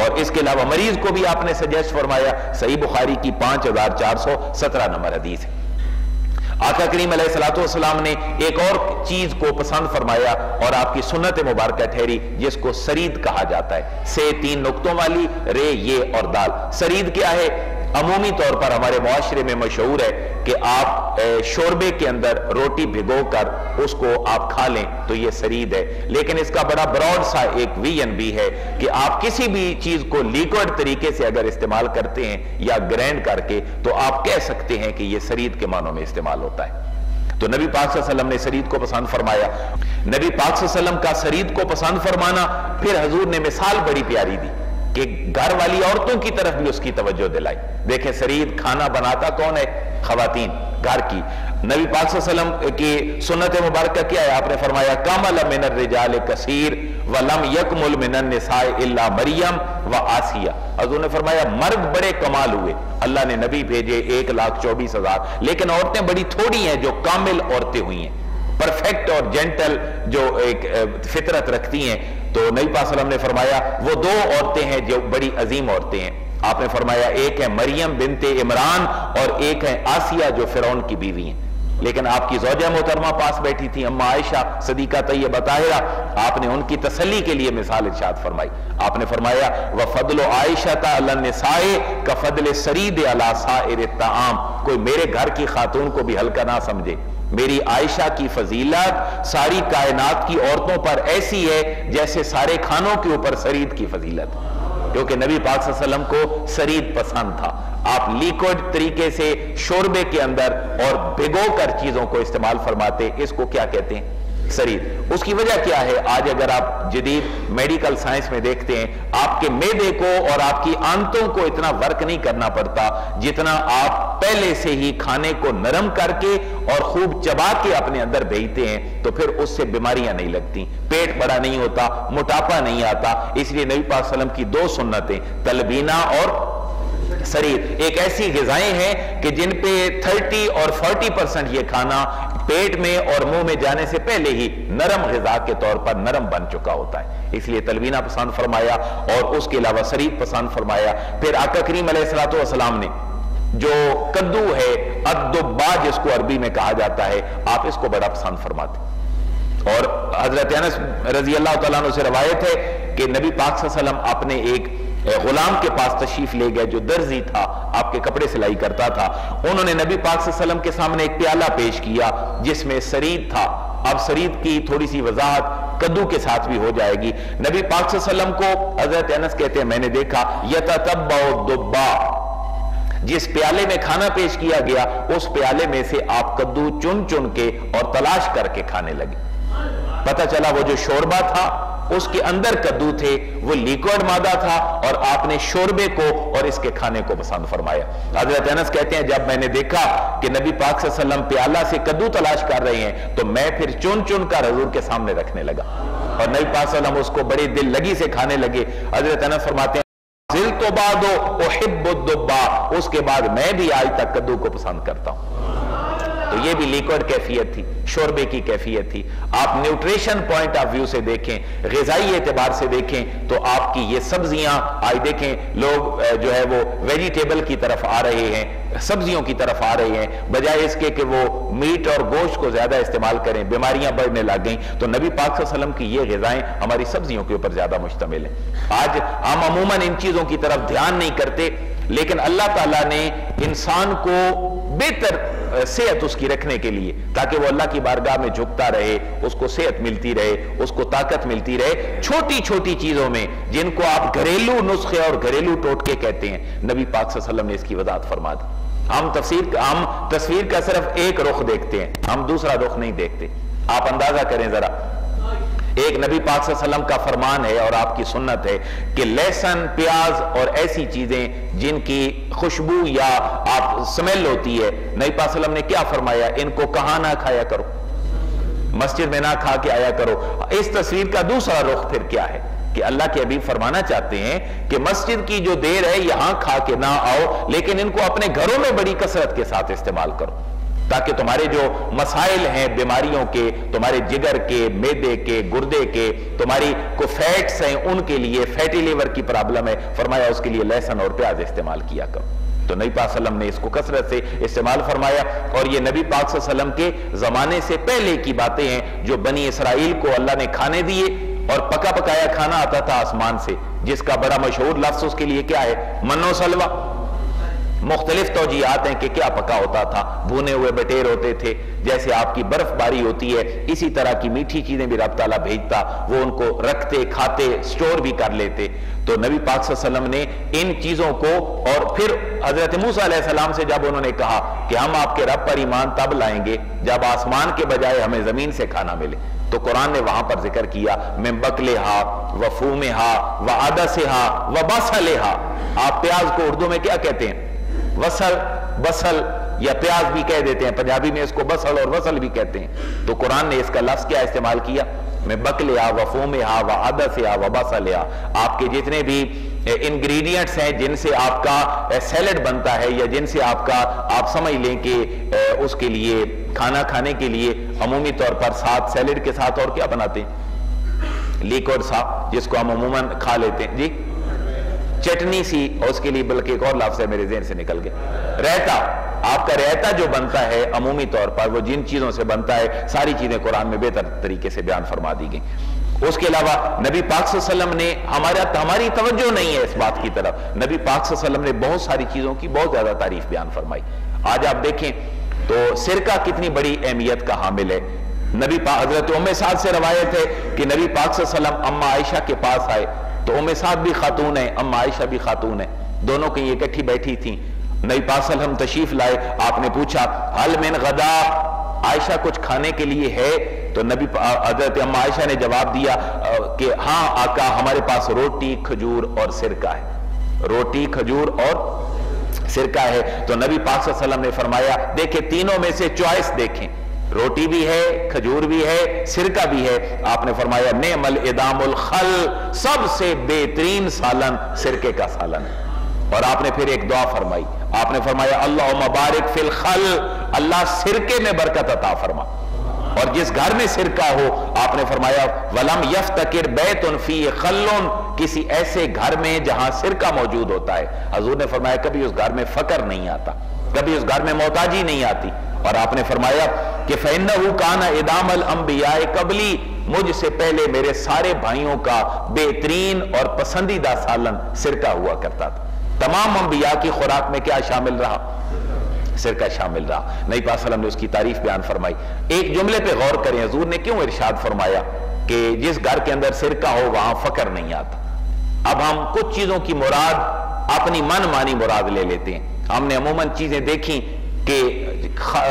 S1: اور اس کے علاوہ مریض کو بھی آپ نے سجیسٹ فرمایا، صحیح بخاری کی پانچ ہزار چار سو سترہ نمبر حدیث ہے۔ آقا کریم علیہ السلام نے ایک اور چیز کو پسند فرمایا اور آپ کی سنت مبارکہ ٹھہری، جس کو سرید کہا جاتا ہے۔ سے تین نقطوں والی، رے، یہ اور دال۔ سرید کیا ہے؟ عمومی طور پر ہمارے معاشرے میں مشہور ہے کہ آپ شوربے کے اندر روٹی بھگو کر اس کو آپ کھا لیں تو یہ سرید ہے۔ لیکن اس کا بڑا براڈ سا ایک ویژن بھی ہے کہ آپ کسی بھی چیز کو لیکوڈ طریقے سے اگر استعمال کرتے ہیں یا گرینڈ کر کے تو آپ کہہ سکتے ہیں کہ یہ سرید کے معنوں میں استعمال ہوتا ہے۔ تو نبی پاک صلی اللہ علیہ وسلم نے سرید کو پسند فرمایا۔ نبی پاک صلی اللہ علیہ وسلم کا سرید کو پسند فرمانا پھر حضور نے مثال بڑی پیاری دی۔ کہ گھر والی عورتوں کی طرف بھی اس کی توجہ دلائی۔ دیکھیں سرید کھانا بناتا کون ہے؟ خواتین، گھر کی۔ نبی پاک صلی اللہ علیہ وسلم کی سنت مبارکہ کیا ہے؟ آپ نے فرمایا، کامل من الرجال کثیر ولم یکمل من النساء الا مریم و آسیہ. حضور نے فرمایا، مرد بڑے کمال ہوئے۔ اللہ نے نبی بھیجے ایک لاکھ چوبیس ہزار۔ لیکن عورتیں بڑی تھوڑی ہیں جو کامل عورتیں ہوئی ہیں۔ پرفیکٹ اور جنٹل جو ایک فطرت رکھتی ہیں۔ تو نبی پاک صلی اللہ علیہ وسلم نے فرمایا، وہ دو عورتیں ہیں جو بڑی عظیم عورتیں ہیں۔ آپ نے فرمایا، ایک ہے مریم بنت عمران اور ایک ہے آسیہ جو فرعون کی بیوی ہیں۔ لیکن آپ کی زوجہ محترمہ پاس بیٹھی تھی، اما عائشہ صدیقہ طیبہ طاہرہ، آپ نے ان کی تسلی کے لیے مثال ارشاد فرمائی۔ آپ نے فرمایا وفضل عائشہ علی النساء کفضل سرید علی سائر کوئی میرے گھر کی خاتون کو بھی ہلکا نہ سمجھے۔ میری عائشہ کی فضیلت، ساری کائنات کی عورتوں پر ایسی ہے جیسے سارے کھانوں کے اوپر سرید کی فضیلت۔ کیونکہ نبی پاک صلی اللہ علیہ وسلم کو سرید پسند تھا۔ آپ لیکوڈ طریقے سے شوربے کے اندر اور بھگو کر چیزوں کو استعمال فرماتے، اس کو کیا کہتے ہیں؟ سرید اس کی وجہ کیا ہے؟ آج اگر آپ جدید میڈیکل سائنس میں دیکھتے ہیں، آپ کے میدے کو اور آپ کی آنتوں کو اتنا ورک نہیں کرنا پڑتا جتنا آپ پہلے سے ہی کھانے کو نرم کر کے اور خوب چبا کے اپنے اندر بھیجتے ہیں، تو پھر اس سے بیماریاں نہیں لگتی پیٹ بڑا نہیں ہوتا، موٹاپا نہیں آتا۔ اس لیے نبی پاک وسلم کی دو سنتیں تلبینہ اور سرید ایک ایسی غذائیں ہیں کہ جن پہ تھرٹی اور فورٹی پرسنٹ یہ کھانا پیٹ میں اور منہ میں جانے سے پہلے ہی نرم غذا کے طور پر نرم بن چکا ہوتا ہے۔ اس لیے تلوینہ پسند فرمایا اور اس کے علاوہ سرید پسند فرمایا۔ پھر آقا کریم علیہ السلام نے جو کدو ہے ادبا جس کو عربی میں کہا جاتا ہے، آپ اس کو بڑا پسند فرماتے اور حضرت انس رضی اللہ تعالیٰ عنہ سے روایت ہے کہ نبی پاک صلی اللہ علیہ وسلم اپنے ایک غلام کے پاس تشریف لے گئے جو درزی تھا، آپ کے کپڑے سلائی کرتا تھا۔ انہوں نے نبی پاک صلی اللہ علیہ وسلم کے سامنے ایک پیالہ پیش کیا، جس میں سرید تھا۔ اب سرید کی تھوڑی سی وضاحت کدو کے ساتھ بھی ہو جائے گی۔ نبی پاک صلی اللہ علیہ وسلم کو حضرت انس کہتے ہیں، میں نے دیکھا دبا جس پیالے میں کھانا پیش کیا گیا، اس پیالے میں سے آپ کدو چن چن کے اور تلاش کر کے کھانے لگے۔ پتہ چلا وہ جو شوربہ تھا اس کے اندر کدو تھے، وہ لیکوڈ مادہ تھا اور آپ نے شوربے کو اور اس کے کھانے کو پسند فرمایا۔ حضرت انس کہتے ہیں، جب میں نے دیکھا کہ نبی پاک صلی اللہ علیہ وسلم پیالہ سے کدو تلاش کر رہے ہیں، تو میں پھر چن چن کر حضور کے سامنے رکھنے لگا۔ اور نبی پاک صلی اللہ علیہ وسلم اس کو بڑی دل لگی سے کھانے لگے۔ حضرت انس فرماتے ہیں، ذل تو بادو احب الدبا۔ اس کے بعد میں بھی آج تک کدو کو پسند کرتا ہوں۔ تو یہ بھی لیکوڈ کیفیت تھی، شوربے کی کیفیت تھی۔ آپ نیوٹریشن پوائنٹ آف ویو سے دیکھیں، غذائی اعتبار سے دیکھیں تو آپ کی یہ سبزیاں آج دیکھیں، لوگ جو ہے وہ ویجیٹیبل کی طرف آ رہے ہیں، سبزیوں کی طرف آ رہے ہیں۔ بجائے اس کے کہ وہ میٹ اور گوشت کو زیادہ استعمال کریں، بیماریاں بڑھنے لگ گئیں۔ تو نبی پاک صلی اللہ علیہ وسلم کی یہ غذائیں ہماری سبزیوں کے اوپر زیادہ مشتمل ہیں۔ آج ہم عموماً ان چیزوں کی طرف دھیان نہیں کرتے، لیکن اللہ تعالیٰ نے انسان کو بہتر صحت اس کی رکھنے کے لیے، تاکہ وہ اللہ کی بارگاہ میں جھکتا رہے، اس کو صحت ملتی رہے، اس کو طاقت ملتی رہے، چھوٹی چھوٹی چیزوں میں، جن کو آپ گھریلو نسخے اور گھریلو ٹوٹکے کہتے ہیں۔ نبی پاک صلی اللہ علیہ وسلم نے اس کی وضاحت فرما دی ہم تفسیر، ہم تصویر کا صرف ایک رخ دیکھتے ہیں، ہم دوسرا رخ نہیں دیکھتے۔ آپ اندازہ کریں ذرا۔ ایک نبی پاک صلی اللہ علیہ وسلم کا فرمان ہے اور آپ کی سنت ہے کہ لہسن، پیاز اور ایسی چیزیں جن کی خوشبو یا آپ سمیل ہوتی ہے، نبی پاک صلی اللہ علیہ وسلم نے کیا فرمایا؟ ان کو کہاں نہ کھایا کرو، مسجد میں نہ کھا کے آیا کرو۔ اس تصویر کا دوسرا رخ پھر کیا ہے؟ کہ اللہ کے حبیب فرمانا چاہتے ہیں کہ مسجد کی جو دیر ہے، یہاں کھا کے نہ آؤ، لیکن ان کو اپنے گھروں میں بڑی کثرت کے ساتھ استعمال کرو۔ تاکہ تمہارے جو مسائل ہیں بیماریوں کے، تمہارے جگر کے، میدے کے، گردے کے، تمہاری کو فیٹس ہیں، ان کے لیے فیٹی لیور کی پرابلم ہے۔ فرمایا، اس کے لیے لہسن اور پیاز استعمال کیا کرو۔ تو نبی پاک صلی اللہ علیہ وسلم نے اس کو کثرت سے استعمال فرمایا۔ اور یہ نبی پاک صلی اللہ علیہ وسلم کے زمانے سے پہلے کی باتیں ہیں جو بنی اسرائیل کو اللہ نے کھانے دیے۔ اور پکا پکایا کھانا آتا تھا آسمان سے، جس کا بڑا مشہور لفظ اس کے لیے کیا ہے؟ منو سلوہ۔ مختلف توجیہات ہیں کہ کیا پکا ہوتا تھا۔ بھونے ہوئے بٹیر ہوتے تھے۔ جیسے آپ کی برف باری ہوتی ہے، اسی طرح کی میٹھی چیزیں بھی رب تعالیٰ بھیجتا۔ وہ ان کو رکھتے، کھاتے، سٹور بھی کر لیتے۔ تو نبی پاک صلی اللہ علیہ وسلم نے ان چیزوں کو، اور پھر حضرت موسیٰ علیہ السلام سے جب انہوں نے کہا کہ ہم آپ کے رب پر ایمان تب لائیں گے جب آسمان کے بجائے ہمیں زمین سے کھانا ملے۔ تو قرآن نے وہاں پر ذکر کیا میں بکلے ہا و فوم ہا و عدس ہا و بسل ہا آپ پیاز کو اردو میں کیا کہتے ہیں؟ وصل بسل یا پیاز بھی کہہ دیتے ہیں، پنجابی میں اس کو بسل اور وصل بھی کہتے ہیں۔ تو قرآن نے اس کا لفظ کیا استعمال کیا؟ میں بکلے ہا و فوم ہا و عدس ہا و بسل ہا آپ کے جتنے بھی انگریڈینٹس ہیں جن سے آپ کا سیلڈ بنتا ہے یا جن سے آپ کا آپ سمجھ لیں کہ اس کے لیے، کھانا کھانے کے لیے عمومی طور پر ساتھ سیلڈ کے ساتھ اور کیا بناتے ہیں؟ لیکوڈ سا جس کو ہم عموماً کھا لیتے ہیں۔ جی؟ چٹنی سی اور اس کے لیے بلکہ ایک اور لفظ ہے میرے ذہن سے نکل گیا رہتا آپ کا رہتا جو بنتا ہے عمومی طور پر وہ جن چیزوں سے بنتا ہے ساری چیزیں قرآن میں بہتر طریقے سے بیان فرما دی گئی اس کے علاوہ نبی پاک صلی اللہ علیہ وسلم نے ہمارا ہاں ہماری توجہ نہیں ہے اس بات کی طرف۔ نبی پاک صلی اللہ علیہ وسلم نے بہت ساری چیزوں کی بہت زیادہ تعریف بیان فرمائی۔ آج آپ دیکھیں تو سرکہ کتنی بڑی اہمیت کا حامل ہے۔ نبی پاک حضرت ام سعد سے روایت ہے کہ نبی پاک صلی اللہ علیہ وسلم اما عائشہ کے پاس آئے۔ تو ام سعد بھی خاتون ہے اما عائشہ بھی خاتون ہے دونوں کہیں اکٹھی بیٹھی تھیں نبی پاک صلی تشریف لائے۔ آپ نے پوچھا، حل من غدا؟ عائشہ کچھ کھانے کے لیے ہے؟ تو نبی حضرت اما عائشہ نے جواب دیا کہ ہاں آقا، ہمارے پاس روٹی، کھجور اور سرکہ ہے۔ روٹی، کھجور اور سرکہ ہے۔ تو نبی پاک صلی اللہ علیہ وسلم نے فرمایا، دیکھیں تینوں میں سے چوائس دیکھیں۔ روٹی بھی ہے، کھجور بھی ہے، سرکہ بھی ہے۔ آپ نے فرمایا، نعم الادام الخل، سب سے بہترین سالن سرکے کا سالن ہے۔ اور آپ نے پھر ایک دعا فرمائی۔ آپ نے فرمایا اللہ مبارک فی الخل، اللہ سرکے میں برکت عطا فرما۔ اور جس گھر میں سرکہ ہو، آپ نے فرمایا، ولم یفتکر بیت فی خلن، کسی ایسے گھر میں جہاں سرکہ موجود ہوتا ہے۔ حضور نے فرمایا، کبھی اس گھر میں فقر نہیں آتا۔ کبھی اس گھر میں محتاجی نہیں آتی۔ اور آپ نے فرمایا کہ فَإِنَّهُ كَانَ اِدَامَ الْأَنبِيَاءِ قَبْلِ مجھ سے پہلے میرے سارے بھائیوں کا بہترین اور پسندیدہ سالن سرکہ ہوا کرتا تھا۔ تمام انبیاء کی خوراک میں کیا شامل رہا؟ سرکہ شامل رہا۔ نبی پاک صلی وسلم نے اس کی تعریف بیان فرمائی۔ ایک جملے پہ غور کریں، حضور نے کیوں ارشاد فرمایا کہ جس گھر کے اندر سرکہ ہو، وہاں فقر نہیں آتا۔ اب ہم کچھ چیزوں کی مراد، اپنی من مانی مراد لے لیتے ہیں۔ ہم نے عموماً چیزیں دیکھی کہ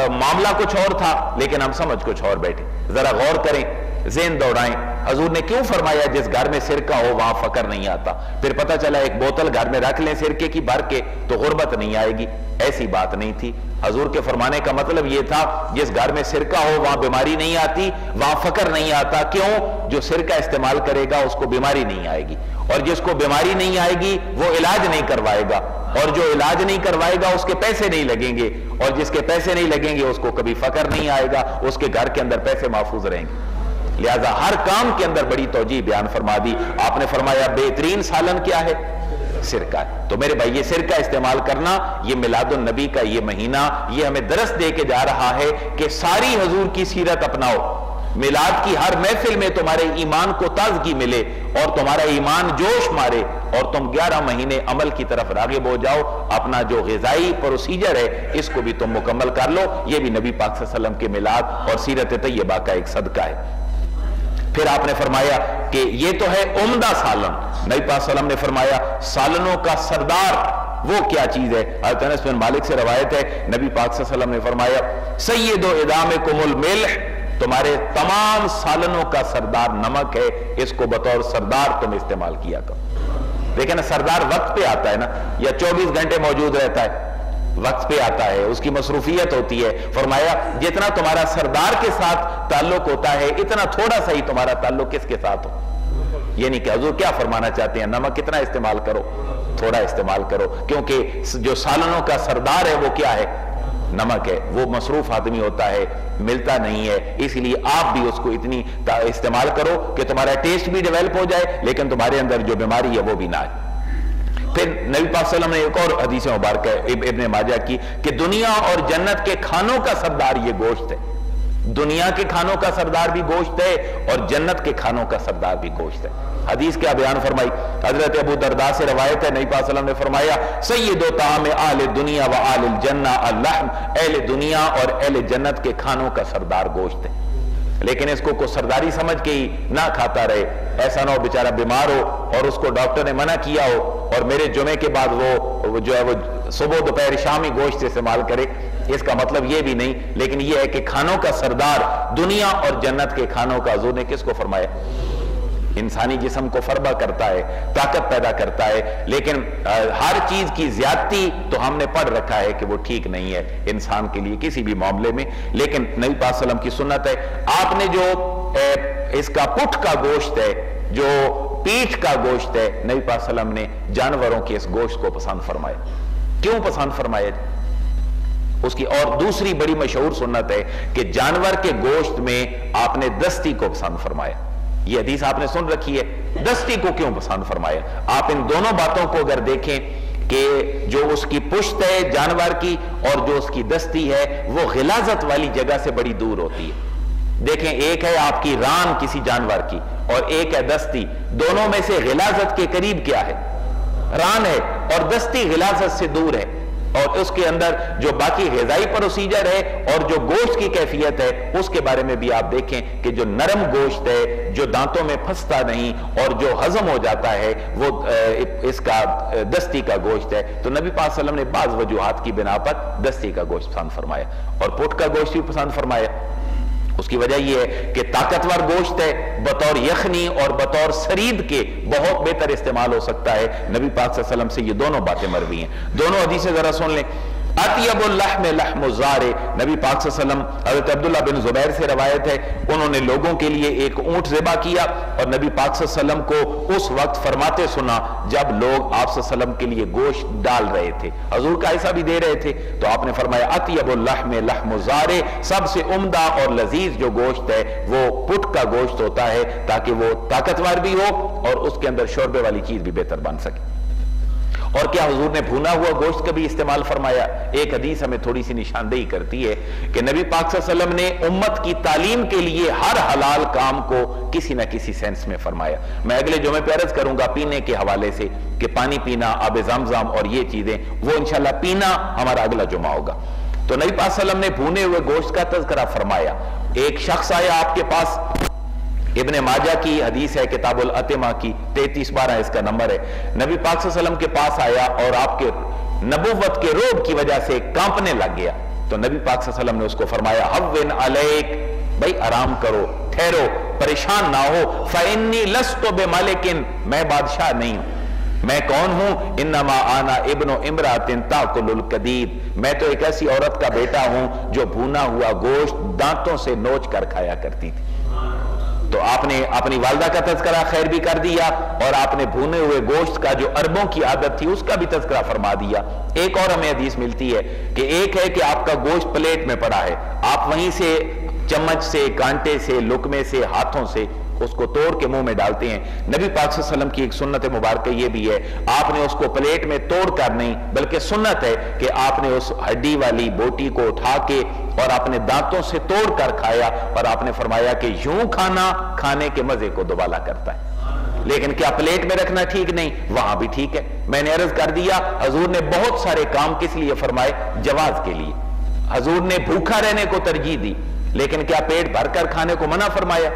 S1: معاملہ کچھ اور تھا، لیکن ہم سمجھ کچھ اور بیٹھے۔ ذرا غور کریں، ذہن دوڑائیں۔ حضور نے کیوں فرمایا جس گھر میں سرکہ ہو، وہاں فقر نہیں آتا؟ پھر پتہ چلا ایک بوتل گھر میں رکھ لیں سرکے کی، بھر کے تو غربت نہیں آئے گی۔ ایسی بات نہیں تھی۔ حضور کے فرمانے کا مطلب یہ تھا، جس گھر میں سرکہ ہو، وہاں بیماری نہیں آتی، وہاں فقر نہیں آتا۔ کیوں؟ جو سرکہ استعمال کرے گا، اس کو بیماری نہیں آئے گی۔ اور جس کو بیماری نہیں آئے گی، وہ علاج نہیں کروائے گا۔ اور جو علاج نہیں کروائے گا، اس کے پیسے نہیں لگیں گے۔ اور جس کے پیسے نہیں لگیں گے، اس کو کبھی فقر نہیں آئے گا۔ اس کے گھر کے اندر پیسے محفوظ رہیں گے۔ لہذا ہر کام کے اندر بڑی توجہ بیان فرما دی۔ آپ نے فرمایا، بہترین سالن کیا ہے؟ سرکہ تو میرے بھائی، یہ سرکہ استعمال کرنا، یہ میلاد النبی کا یہ مہینہ، یہ ہمیں درست دے کے جا رہا ہے کہ ساری حضور کی سیرت اپناؤ۔ میلاد کی ہر محفل میں تمہارے ایمان کو تازگی ملے اور تمہارا ایمان جوش مارے۔ اور تم گیارہ مہینے عمل کی طرف راغب ہو جاؤ، اپنا جو غذائی پروسیجر ہے، اس کو بھی تم مکمل کر لو۔ یہ بھی نبی پاک صلی اللہ علیہ وسلم کے میلاد اور سیرت طیبہ کا ایک صدقہ ہے۔ پھر آپ نے فرمایا کہ یہ تو ہے عمدہ سالن۔ نبی پاک صلی اللہ علیہ وسلم نے فرمایا، سالنوں کا سردار، وہ کیا چیز ہے؟ حضرت انس بن مالک سے روایت ہے، نبی پاک صلی اللہ علیہ وسلم نے فرمایا، سید و ادام الملح، تمہارے تمام سالنوں کا سردار نمک ہے، اس کو بطور سردار تم استعمال کیا کرو۔ دیکھیں نا، سردار وقت پہ آتا ہے نا، یا چوبیس گھنٹے موجود رہتا ہے، وقت پہ آتا ہے، اس کی مصروفیت ہوتی ہے۔ فرمایا، جتنا تمہارا سردار کے ساتھ تعلق ہوتا ہے، اتنا تھوڑا سا ہی تمہارا تعلق کس کے ساتھ ہو؟ یعنی کہ حضور کیا فرمانا چاہتے ہیں، نمک کتنا استعمال کرو؟ تھوڑا استعمال کرو۔ کیونکہ جو سالنوں کا سردار ہے، وہ کیا ہے؟ نمک ہے، وہ مصروف آدمی ہوتا ہے، ملتا نہیں ہے، اس لیے آپ بھی اس کو اتنی استعمال کرو کہ تمہارا ٹیسٹ بھی ڈیولپ ہو جائے، لیکن تمہارے اندر جو بیماری ہے وہ بھی نہ آئے۔ پھر نبی پاک صلی اللہ علیہ وسلم نے ایک اور حدیث مبارک ابن ماجہ کی کہ دنیا اور جنت کے کھانوں کا سردار یہ گوشت ہے۔ دنیا کے کھانوں کا سردار بھی گوشت ہے اور جنت کے کھانوں کا سردار بھی گوشت ہے۔ حدیث کیا بیان فرمائی؟ حضرت ابو دردا سے روایت ہے، نبی پاک وسلم نے فرمایا، سید و طعام آل دنیا و آل الجنہ، اللحم، اہل دنیا اور اہل جنت کے کھانوں کا سردار گوشت ہے۔ لیکن اس کو کو سرداری سمجھ کے ہی نہ کھاتا رہے۔ ایسا نہ ہو، بیچارہ بیمار ہو اور اس کو ڈاکٹر نے منع کیا ہو اور میرے جمعے کے بعد وہ جو ہے، وہ صبح دوپہر شامی گوشت استعمال کرے۔ اس کا مطلب یہ بھی نہیں، لیکن یہ ہے کہ کھانوں کا سردار دنیا اور جنت کے کھانوں کا حضور نے کس کو فرمایا؟ انسانی جسم کو فربہ کرتا ہے، طاقت پیدا کرتا ہے، لیکن ہر چیز کی زیادتی تو ہم نے پڑھ رکھا ہے کہ وہ ٹھیک نہیں ہے انسان کے لیے کسی بھی معاملے میں۔ لیکن نبی پاک وسلم کی سنت ہے، آپ نے جو اس کا پٹھ کا گوشت ہے، جو پیٹھ کا گوشت ہے، نبی پاک وسلم نے جانوروں کے اس گوشت کو پسند فرمایا۔ کیوں پسند فرمایا؟ اس کی اور دوسری بڑی مشہور سنت ہے کہ جانور کے گوشت میں آپ نے دستی کو پسند فرمایا۔ یہ حدیث آپ نے سن رکھی ہے۔ دستی کو کیوں پسند فرمایا؟ آپ ان دونوں باتوں کو اگر دیکھیں کہ جو اس کی پشت ہے جانور کی اور جو اس کی دستی ہے، وہ غلازت والی جگہ سے بڑی دور ہوتی ہے۔ دیکھیں، ایک ہے آپ کی ران کسی جانور کی اور ایک ہے دستی۔ دونوں میں سے غلازت کے قریب کیا ہے؟ ران ہے اور دستی غلازت سے دور ہے۔ اور اس کے اندر جو باقی غذائی پروسیجر ہے اور جو گوشت کی کیفیت ہے، اس کے بارے میں بھی آپ دیکھیں کہ جو نرم گوشت ہے، جو دانتوں میں پھنستا نہیں اور جو ہضم ہو جاتا ہے، وہ اس کا دستی کا گوشت ہے۔ تو نبی پاک صلی اللہ علیہ وسلم نے بعض وجوہات کی بنا پر دستی کا گوشت پسند فرمایا۔ اور پٹ کا گوشت بھی پسند فرمایا۔ اس کی وجہ یہ ہے کہ طاقتور گوشت ہے، بطور یخنی اور بطور سرید کے بہت بہتر استعمال ہو سکتا ہے۔ نبی پاک صلی اللہ علیہ وسلم سے یہ دونوں باتیں مروی ہیں۔ دونوں حدیثیں ذرا سن لیں۔ اطیب اللحم لحم الزار نبی پاک صلی اللہ علیہ وسلم حضرت عبداللہ بن زبیر سے روایت ہے، انہوں نے لوگوں کے لیے ایک اونٹ زبا کیا اور نبی پاک صلی اللہ علیہ وسلم کو اس وقت فرماتے سنا جب لوگ آپ صلی اللہ علیہ وسلم کے لیے گوشت ڈال رہے تھے۔ حضور کا ایسا بھی دے رہے تھے۔ تو آپ نے فرمایا، اطیب اللحم لحم الزار سب سے عمدہ اور لذیذ جو گوشت ہے، وہ پٹ کا گوشت ہوتا ہے تاکہ وہ طاقتور بھی ہو اور اس کے اندر شوربے والی چیز بھی بہتر بن سکے۔ اور کیا حضور نے بھونا ہوا گوشت کا بھی استعمال فرمایا؟ ایک حدیث ہمیں تھوڑی سی نشاندہی کرتی ہے کہ نبی پاک صلی اللہ علیہ وسلم نے امت کی تعلیم کے لیے ہر حلال کام کو کسی نہ کسی سینس میں فرمایا۔ میں اگلے جمعے پہ عرض کروں گا پینے کے حوالے سے کہ پانی پینا، آب زمزم اور یہ چیزیں، وہ انشاءاللہ پینا ہمارا اگلا جمعہ ہوگا۔ تو نبی پاک صلی اللہ علیہ وسلم نے بھونے ہوئے گوشت کا تذکرہ فرمایا۔ ایک شخص آیا آپ کے پاس ابن ماجہ کی حدیث ہے، کتاب الاتمہ کی تیتیس بارہ اس کا نمبر ہے۔ نبی پاک صلی اللہ علیہ وسلم کے پاس آیا اور آپ کے نبوت کے روب کی وجہ سے کانپنے لگ گیا۔ تو نبی پاک صلی اللہ علیہ وسلم نے اس کو فرمایا حوین علیک، بھائی آرام کرو، ٹھہرو، پریشان نہ ہو۔ فَإِنِّي لَسْتُ بِمَلِكٍ میں بادشاہ نہیں ہوں۔ میں کون ہوں؟ انما آنا ابن امراتن تاکل القدید میں تو ایک ایسی عورت کا بیٹا ہوں جو بھونا ہوا گوشت دانتوں سے نوچ کر کھایا کرتی تھی۔ تو آپ نے اپنی والدہ کا تذکرہ خیر بھی کر دیا اور آپ نے بھونے ہوئے گوشت کا جو اربوں کی عادت تھی اس کا بھی تذکرہ فرما دیا۔ ایک اور ہمیں حدیث ملتی ہے کہ ایک ہے کہ آپ کا گوشت پلیٹ میں پڑا ہے۔ آپ وہیں سے چمچ سے کانٹے سے لکمے سے، ہاتھوں سے اس کو توڑ کے منہ میں ڈالتے ہیں۔ نبی پاک صلی اللہ علیہ وسلم کی ایک سنت مبارکہ یہ بھی ہے، آپ نے اس کو پلیٹ میں توڑ کر نہیں، بلکہ سنت ہے کہ آپ نے اس ہڈی والی بوٹی کو اٹھا کے اور اپنے دانتوں سے توڑ کر کھایا اور آپ نے فرمایا کہ یوں کھانا کھانے کے مزے کو دوبالا کرتا ہے۔ لیکن کیا پلیٹ میں رکھنا ٹھیک نہیں؟ وہاں بھی ٹھیک ہے۔ میں نے عرض کر دیا، حضور نے بہت سارے کام کس لیے فرمائے؟ جواز کے لیے۔ حضور نے بھوکا رہنے کو ترجیح دی، لیکن کیا پیٹ بھر کر کھانے کو منع فرمایا؟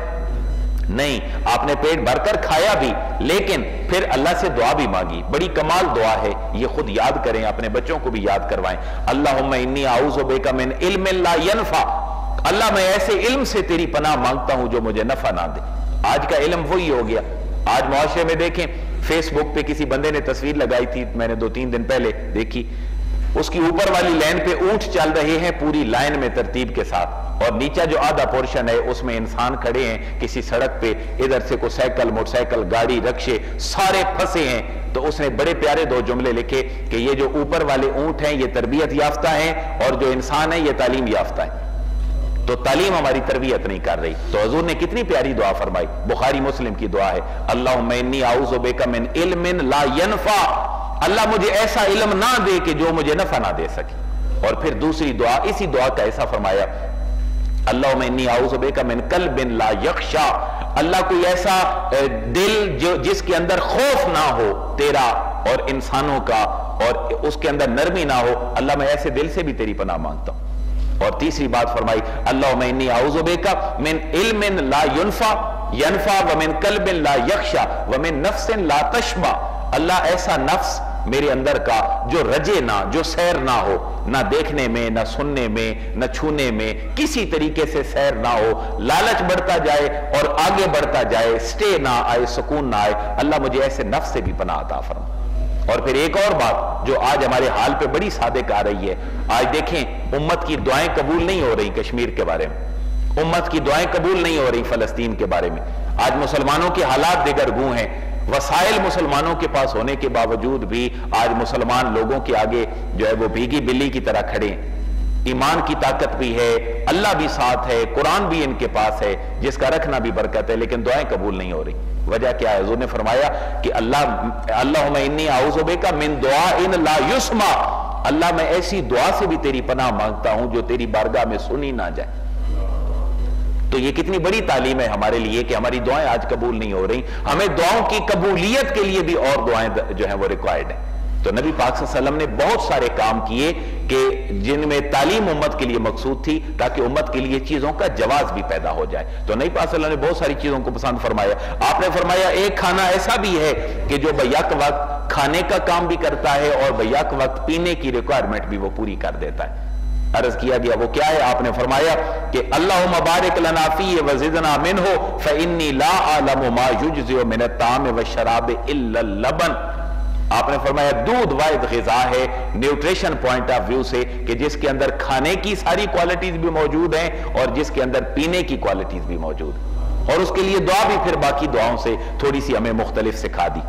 S1: نہیں، آپ نے پیٹ بھر کر کھایا بھی، لیکن پھر اللہ سے دعا بھی مانگی۔ بڑی کمال دعا ہے، یہ خود یاد کریں، اپنے بچوں کو بھی یاد کروائیں۔ اللہم انی اعوذ بک من علم لا ينفع اللہ، میں ایسے علم سے تیری پناہ مانگتا ہوں جو مجھے نفع نہ دے۔ آج کا علم وہی ہو گیا۔ آج معاشرے میں دیکھیں، فیس بک پہ کسی بندے نے تصویر لگائی تھی، میں نے دو تین دن پہلے دیکھی۔ اس کی اوپر والی لائن پہ اونٹ چل رہے ہیں پوری لائن میں ترتیب کے ساتھ اور نیچا جو آدھا پورشن ہے، اس میں انسان کھڑے ہیں کسی سڑک پہ، ادھر سے کوئی سائیکل، موٹر سائیکل، گاڑی، رکشے سارے پھنسے ہیں۔ تو اس نے بڑے پیارے دو جملے لکھے کہ یہ جو اوپر والے اونٹ ہیں، یہ تربیت یافتہ ہیں اور جو انسان ہے یہ تعلیم یافتہ ہے تو تعلیم ہماری تربیت نہیں کر رہی۔ تو حضور نے کتنی پیاری دعا فرمائی۔ بخاری مسلم کی دعا ہے۔ اللہم انی اعوذ بک من علم لا ينفع اللہ مجھے ایسا علم نہ دے کہ جو مجھے نفع نہ دے سکے۔ اور پھر دوسری دعا، اسی دعا کا ایسا فرمایا اللہم انی اعوذ بک من قلب لا یخشا۔ اللہ کوئی ایسا دل جو، جس کے اندر خوف نہ ہو، تیرا اور انسانوں کا، اور اس کے اندر نرمی نہ ہو، اللہ میں ایسے دل سے بھی تیری پناہ مانگتا ہوں۔ اور تیسری بات فرمائی اللہم انی اعوذ بک من علم لا ينفع ينفع ومن قلب لا یخشا ومن نفس لا تشبع۔ اللہ ایسا نفس میرے اندر کا جو رجے نہ، جو سیر نہ ہو، نہ دیکھنے میں، نہ سننے میں، نہ چھونے میں، کسی طریقے سے سیر نہ ہو، لالچ بڑھتا جائے اور آگے بڑھتا جائے سٹے نہ آئے، سکون نہ آئے، اللہ مجھے ایسے نفس سے بھی پناہ عطا فرما۔ اور پھر ایک اور بات جو آج ہمارے حال پہ بڑی صادق آ رہی ہے، آج دیکھیں امت کی دعائیں قبول نہیں ہو رہی کشمیر کے بارے میں۔ امت کی دعائیں قبول نہیں ہو رہی فلسطین کے بارے میں۔ آج مسلمانوں کے حالات دیگر گوں ہیں۔ وسائل مسلمانوں کے پاس ہونے کے باوجود بھی آج مسلمان لوگوں کے آگے جو ہے وہ بھیگی بلی کی طرح کھڑے ہیں۔ ایمان کی طاقت بھی ہے، اللہ بھی ساتھ ہے، قرآن بھی ان کے پاس ہے، جس کا رکھنا بھی برکت ہے، لیکن دعائیں قبول نہیں ہو رہی۔ وجہ کیا ہے؟ حضور نے فرمایا کہ اللہ اللہ انی اعوذ بک من دعا ان لا یسمع۔ اللہ، میں ایسی دعا سے بھی تیری پناہ مانگتا ہوں جو تیری بارگاہ میں سنی نہ جائے۔ تو یہ کتنی بڑی تعلیم ہے ہمارے لیے کہ ہماری دعائیں آج قبول نہیں ہو رہی۔ ہمیں دعاؤں کی قبولیت کے لیے بھی اور دعائیں جو ہیں وہ ریکوائرڈ ہیں۔ تو نبی پاک صلی اللہ علیہ وسلم نے بہت سارے کام کیے کہ جن میں تعلیم امت کے لیے مقصود تھی تاکہ امت کے لیے چیزوں کا جواز بھی پیدا ہو جائے۔ تو نبی پاک صلی اللہ نے بہت ساری چیزوں کو پسند فرمایا۔ آپ نے فرمایا، ایک کھانا ایسا بھی ہے کہ جو بیک وقت کھانے کا کام بھی کرتا ہے اور بیک وقت پینے کی ریکوائرمنٹ بھی وہ پوری کر دیتا ہے۔ عرض کیا گیا۔ وہ کیا ہے؟ آپ نے فرمایا کہ اللہ مبارک لنا فی وزدنا منہ فإنی لا عالم ما یجزئ من الطعام والشراب الا اللبن۔ آپ نے فرمایا، دودھ واحد غذا ہے، نیوٹریشن پوائنٹ آف ویو سے کہ جس کے اندر کھانے کی ساری کوالٹیز بھی موجود ہیں اور جس کے اندر پینے کی کوالٹیز بھی موجود۔ اور اس کے لیے دعا بھی پھر باقی دعاؤں سے تھوڑی سی ہمیں مختلف سکھا دی۔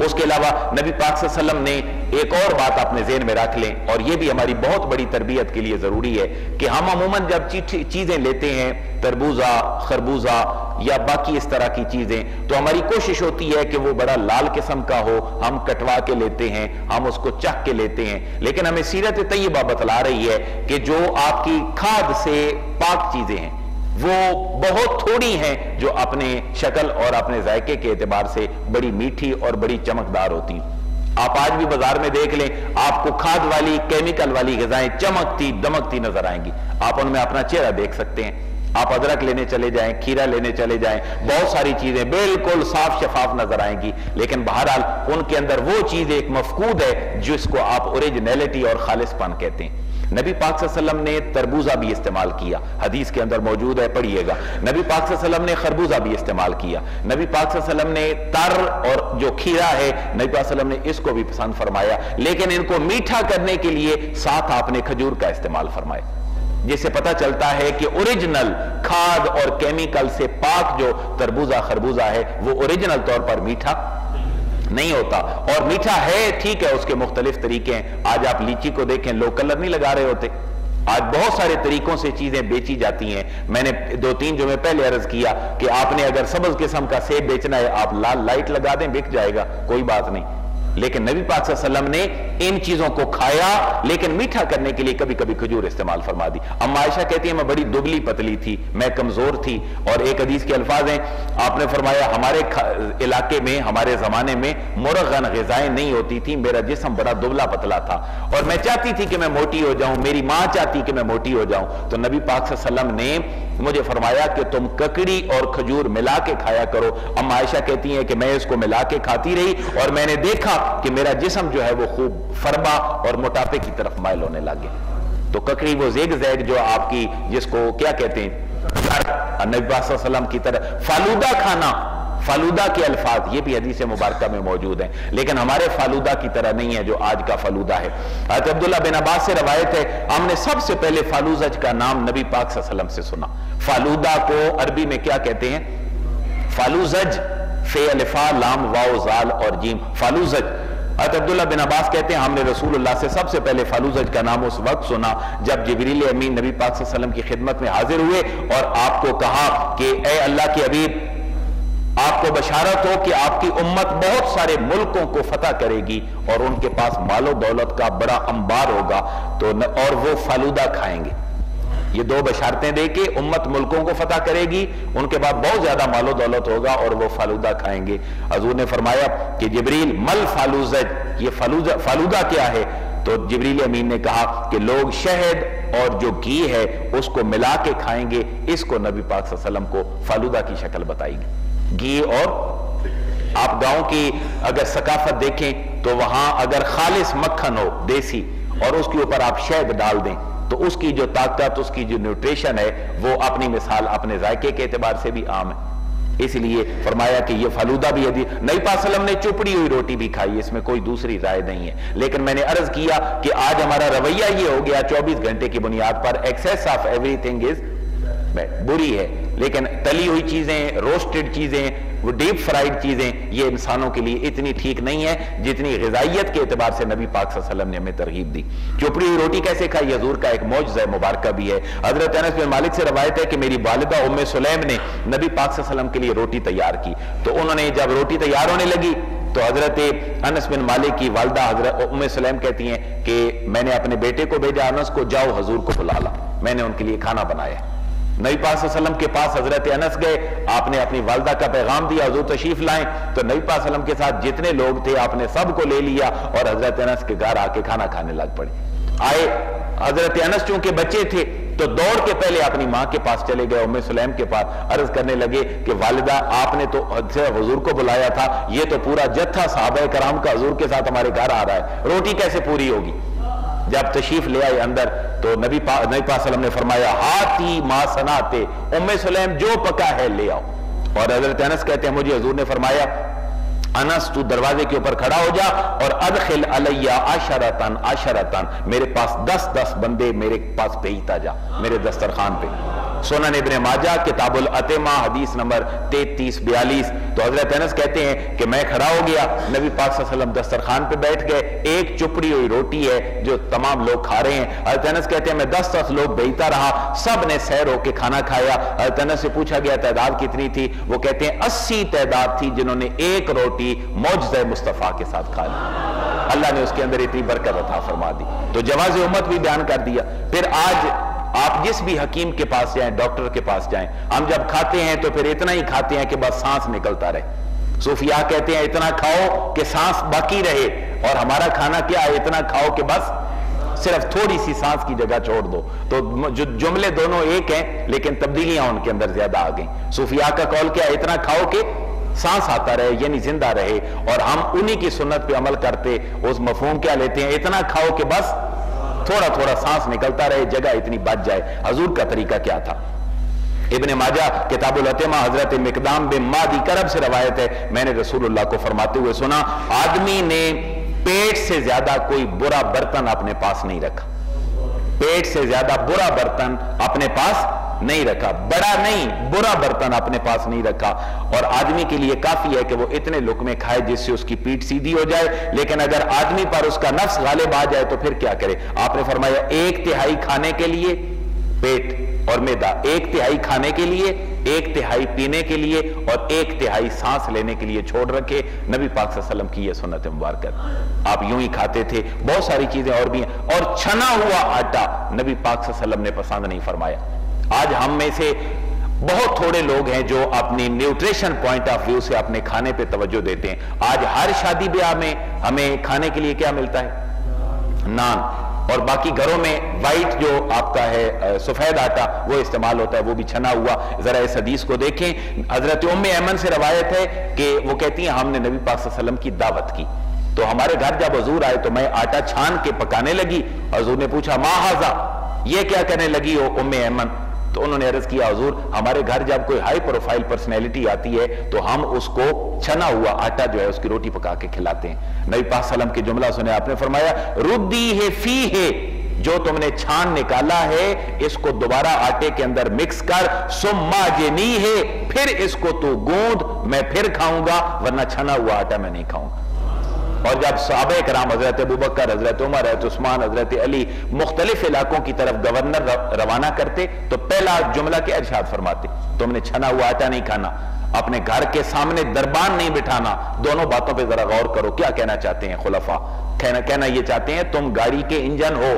S1: اس کے علاوہ نبی پاک صلی اللہ علیہ وسلم نے ایک اور بات اپنے ذہن میں رکھ لیں اور یہ بھی ہماری بہت بڑی تربیت کے لیے ضروری ہے کہ ہم عموماً جب چیزیں لیتے ہیں، تربوزہ، خربوزہ یا باقی اس طرح کی چیزیں، تو ہماری کوشش ہوتی ہے کہ وہ بڑا لال قسم کا ہو، ہم کٹوا کے لیتے ہیں، ہم اس کو چک کے لیتے ہیں۔ لیکن ہمیں سیرت طیبہ بتلا رہی ہے کہ جو آپ کی کھاد سے پاک چیزیں ہیں۔ وہ بہت تھوڑی ہیں جو اپنے شکل اور اپنے ذائقے کے اعتبار سے بڑی میٹھی اور بڑی چمکدار ہوتی ہیں۔ آپ آج بھی بازار میں دیکھ لیں، آپ کو کھاد والی، کیمیکل والی غذائیں چمکتی، دمکتی نظر آئیں گی۔ آپ ان میں اپنا چہرہ دیکھ سکتے ہیں۔ آپ ادرک لینے چلے جائیں، کھیرا لینے چلے جائیں، بہت ساری چیزیں بالکل صاف شفاف نظر آئیں گی۔ لیکن بہرحال ان کے اندر وہ چیز ایک مفقود ہے جس کو آپ اوریجنیلٹی اور خالص پن کہتے ہیں۔ نبی پاک صلی اللہ علیہ وسلم نے تربوزہ بھی استعمال کیا۔ حدیث کے اندر موجود ہے پڑھئے گا۔ نبی پاک صلی اللہ علیہ وسلم نے خربوزہ بھی استعمال کیا۔ نبی پاک صلی اللہ علیہ وسلم نے تر اور جو کھیرا ہے، نبی پاک صلی اللہ علیہ وسلم نے اس کو بھی پسند فرمایا۔ لیکن ان کو میٹھا کرنے کے لیے ساتھ آپ نے کھجور کا استعمال فرمایا۔ جس سے پتہ چلتا ہے کہ اوریجنل کھاد اور کیمیکل سے پاک جو تربوزہ، خربوزہ ہے، وہ اوریجنل طور پر میٹھا نہیں ہوتا۔ اور میٹھا ہے، ٹھیک ہے، اس کے مختلف طریقے ہیں۔ آج آپ لیچی کو دیکھیں لو کلر نہیں لگا رہے ہوتے۔ آج بہت سارے طریقوں سے چیزیں بیچی جاتی ہیں۔ میں نے دو تین جو میں پہلے عرض کیا کہ آپ نے اگر سبز قسم کا سیب بیچنا ہے، آپ لال لائٹ لگا دیں، بک جائے گا، کوئی بات نہیں۔ لیکن نبی پاک صلی اللہ علیہ وسلم نے ان چیزوں کو کھایا، لیکن میٹھا کرنے کے لیے کبھی کبھی کھجور استعمال فرما دی۔ اما عائشہ کہتی ہے میں بڑی دبلی پتلی تھی، میں کمزور تھی۔ اور ایک حدیث کے الفاظ ہیں، آپ نے فرمایا، ہمارے علاقے میں، ہمارے زمانے میں مرغن غذائیں نہیں ہوتی تھی میرا جسم بڑا دبلا پتلا تھا۔ اور میں چاہتی تھی کہ میں موٹی ہو جاؤں، میری ماں چاہتی کہ میں موٹی ہو جاؤں۔ تو نبی پاک صلی اللہ علیہ وسلم نے مجھے فرمایا کہ تم ککڑی اور کھجور ملا کے کھایا کرو۔ اما عائشہ کہتی ہیں کہ میں اس کو ملا کے کھاتی رہی اور میں نے دیکھا کہ میرا جسم جو ہے وہ خوب فرما اور موٹاپے کی طرف مائل ہونے لگے۔ تو ککڑی وہ زیگ زیگ جو آپ کی جس کو کیا کہتے ہیں؟ نبی صلی اللہ علیہ وسلم کی طرح فالودہ کھانا، فالودہ کے الفاظ، یہ بھی حدیث مبارکہ میں موجود ہیں۔ لیکن ہمارے فالودہ کی طرح نہیں ہے جو آج کا فالودہ ہے۔ حضرت عبداللہ بن عباس سے روایت ہے، ہم نے سب سے پہلے فالوزج کا نام نبی پاک صلی اللہ علیہ وسلم سے سنا۔ فالودہ کو عربی میں کیا کہتے ہیں؟ فالوزج۔ فے الفا لام، واو، زال اور جیم۔ فالوزج۔ حضرت عبداللہ بن عباس کہتے ہیں، ہم نے رسول اللہ سے سب سے پہلے فالوزج کا نام اس وقت سنا جب جبریل امین نبی پاک صلی اللہ علیہ وسلم کی خدمت میں حاضر ہوئے اور آپ کو کہا کہ اے اللہ کے عبید آپ کو بشارت ہو کہ آپ کی امت بہت سارے ملکوں کو فتح کرے گی اور ان کے پاس مال و دولت کا بڑا انبار ہوگا۔ تو اور وہ فالودہ کھائیں گے۔ یہ دو بشارتیں دے کے امت ملکوں کو فتح کرے گی، ان کے بعد بہت زیادہ مال و دولت ہوگا اور وہ فالودہ کھائیں گے۔ حضور نے فرمایا کہ جبریل، مل فالوزج یہ فالودہ کیا ہے؟ تو جبریل امین نے کہا کہ لوگ شہد اور جو گھی ہے، اس کو ملا کے کھائیں گے، اس کو نبی پاک صلی اللہ علیہ وسلم کو فالودہ کی شکل بتائی گی گھی اور آپ گاؤں کی اگر ثقافت دیکھیں تو وہاں اگر خالص مکھن ہو، دیسی، اور اس کے اوپر آپ شہد ڈال دیں تو اس کی جو طاقت، اس کی جو نیوٹریشن ہے، وہ اپنی مثال اپنے ذائقے کے اعتبار سے بھی عام ہے۔ اس لیے فرمایا کہ یہ فلودہ بھی حدیث نئی پاسلم نے چپڑی ہوئی روٹی بھی کھائی، اس میں کوئی دوسری رائے نہیں ہے۔ لیکن میں نے عرض کیا کہ آج ہمارا رویہ یہ ہو گیا، چوبیس گھنٹے کی بنیاد پر access of everything is بری ہے۔ لیکن تلی ہوئی چیزیں روسٹڈ چیزیں وہ ڈیپ فرائیڈ چیزیں یہ انسانوں کے لیے اتنی ٹھیک نہیں ہے جتنی غذائیت کے اعتبار سے نبی پاک صلی اللہ علیہ وسلم نے ہمیں ترغیب دی۔ چوپڑی ہوئی روٹی کیسے کھائی؟ حضور کا ایک موجزہ مبارکہ بھی ہے۔ حضرت انس بن مالک سے روایت ہے کہ میری والدہ ام سلیم نے نبی پاک صلی اللہ علیہ وسلم کے لیے روٹی تیار کی۔ تو انہوں نے جب روٹی تیار ہونے لگی تو حضرت انس بن مالک کی والدہ حضرت ام سلیم کہتی ہیں کہ میں نے اپنے بیٹے کو بھیجا، انس کو جاؤ حضور کو بلا لا۔ میں نے ان کے لیے کھانا بنایا۔ نبی پاک صلی اللہ علیہ وسلم کے پاس حضرت انس گئے، آپ نے اپنی والدہ کا پیغام دیا، حضور تشریف لائیں۔ تو نبی پاک صلی اللہ علیہ وسلم کے ساتھ جتنے لوگ تھے، آپ نے سب کو لے لیا اور حضرت انس کے گھر آ کے کھانا کھانے لگ پڑے۔ آئے، حضرت انس چونکہ بچے تھے، تو دوڑ کے پہلے اپنی ماں کے پاس چلے گئے، ام سلیم کے پاس عرض کرنے لگے کہ والدہ، آپ نے تو حضور کو بلایا تھا، یہ تو پورا جتھا صحابہ کرام کا حضور کے ساتھ ہمارے گھر آ رہا ہے۔ روٹی کیسے پوری ہوگی؟ جب تشریف لے آئے اندر تو نبی پا نبی پا وسلم نے فرمایا، ہاتھی ما سناتے ام سلیم جو پکا ہے لے آؤ۔ اور حضرت انس کہتے ہیں، مجھے حضور نے فرمایا، انس تو دروازے کے اوپر کھڑا ہو جا اور ادخل علیہ عشرتن عشرتن میرے پاس دس دس بندے، میرے پاس بھیجتا جا، میرے دسترخوان پہ۔ سنن ابن ماجہ، کتاب الاتمہ حدیث نمبر تیتیس بیالیس۔ تو حضرت انس کہتے ہیں کہ میں کھڑا ہو گیا، نبی پاک صلی اللہ علیہ وسلم دسترخوان پہ بیٹھ گئے۔ ایک چپڑی ہوئی روٹی ہے جو تمام لوگ کھا رہے ہیں۔ حضرت انس کہتے ہیں، میں دس دس لوگ بیٹھتا رہا، سب نے سیر ہو کے کھانا کھایا۔ حضرت انس سے پوچھا گیا، تعداد کتنی تھی؟ وہ کہتے ہیں، اسی تعداد تھی جنہوں نے ایک روٹی موجزہ مصطفیٰ کے ساتھ کھا لی۔ اللہ نے اس کے اندر اتنی برکت عطا فرما دی۔ تو جواز امت بھی بیان کر دیا۔ پھر آج آپ جس بھی حکیم کے پاس جائیں، ڈاکٹر کے پاس جائیں، ہم جب کھاتے ہیں تو پھر اتنا ہی کھاتے ہیں کہ بس سانس نکلتا رہے۔ صوفیاء کہتے ہیں، اتنا کھاؤ کہ سانس باقی رہے۔ اور ہمارا کھانا کیا ہے؟ اتنا کھاؤ کہ بس صرف تھوڑی سی سانس کی جگہ چھوڑ دو۔ تو جملے دونوں ایک ہیں، لیکن تبدیلیاں ان کے اندر زیادہ آ گئیں۔ صوفیاء کا قول کیا اتنا کھاؤ کہ سانس آتا رہے یعنی زندہ رہے۔ اور ہم انہی کی سنت پہ عمل کرتے، اس مفہوم کیا لیتے ہیں؟ اتنا کھاؤ کہ بس تھوڑا تھوڑا سانس نکلتا رہے، جگہ اتنی بچ جائے۔ حضور کا طریقہ کیا تھا؟ ابن ماجہ کتاب الحتمہ حضرت مقدام بن مادی کرب سے روایت ہے۔ میں نے رسول اللہ کو فرماتے ہوئے سنا، آدمی نے پیٹ سے زیادہ کوئی برا برتن اپنے پاس نہیں رکھا۔ پیٹ سے زیادہ برا برتن اپنے پاس نہیں رکھا۔ بڑا نہیں، برا برتن اپنے پاس نہیں رکھا۔ اور آدمی کے لیے کافی ہے کہ وہ اتنے لکمے کھائے جس سے اس کی پیٹ سیدھی ہو جائے۔ لیکن اگر آدمی پر اس کا نفس غالب آ جائے تو پھر کیا کرے؟ آپ نے فرمایا، ایک تہائی کھانے کے لیے پیٹ۔ اور میدا، ایک تہائی کھانے کے لیے، ایک تہائی پینے کے لیے اور ایک تہائی سانس لینے کے لیے چھوڑ رکھے۔ نبی پاک صلی اللہ علیہ وسلم کی یہ سنت مبارکت آپ یوں ہی کھاتے تھے، بہت ساری چیزیں اور بھی ہیں۔ اور چھنا ہوا آٹا، نبی پاک صلی اللہ علیہ وسلم نے پسند نہیں فرمایا۔ آج ہم میں سے بہت تھوڑے لوگ ہیں جو اپنی نیوٹریشن پوائنٹ آف ویو سے اپنے کھانے پہ توجہ دیتے ہیں۔ آج ہر شادی بیاہ میں ہمیں کھانے کے لیے کیا ملتا ہے؟ نان۔ اور باقی گھروں میں وائٹ جو آپ کا ہے سفید آٹا، وہ استعمال ہوتا ہے، وہ بھی چھنا ہوا۔ ذرا اس حدیث کو دیکھیں۔ حضرت ام ایمن سے روایت ہے کہ وہ کہتی ہیں، ہم نے نبی پاک صلی اللہ علیہ وسلم کی دعوت کی۔ تو ہمارے گھر جب حضور آئے تو میں آٹا چھان کے پکانے لگی۔ حضور نے پوچھا، ماں حضا یہ کیا کرنے لگی ہو ام ایمن؟ تو انہوں نے عرض کیا، حضور، ہمارے گھر جب کوئی ہائی پروفائل پرسنالٹی آتی ہے تو ہم اس کو چھنا ہوا آٹا جو ہے اس کی روٹی پکا کے کھلاتے ہیں۔ نبی پاک سلم کے جملہ سنے، آپ نے فرمایا، ردی ہے، فی ہے، جو تم نے چھان نکالا ہے، اس کو دوبارہ آٹے کے اندر مکس کر سما جنی ہے پھر اس کو تو گوند میں پھر کھاؤں گا، ورنہ چھنا ہوا آٹا میں نہیں کھاؤں گا۔ اور جب صحابہ کرام حضرت ابوبکر حضرت عمر، حضرت عثمان، حضرت علی مختلف علاقوں کی طرف گورنر روانہ کرتے تو پہلا جملہ کے ارشاد فرماتے؟ تم نے چھنا ہوا آٹا نہیں کھانا، اپنے گھر کے سامنے دربان نہیں بٹھانا، دونوں باتوں پہ ذرا غور کرو، کیا کہنا چاہتے ہیں خلفاء؟ کہنا کہنا یہ چاہتے ہیں تم گاڑی کے انجن ہو،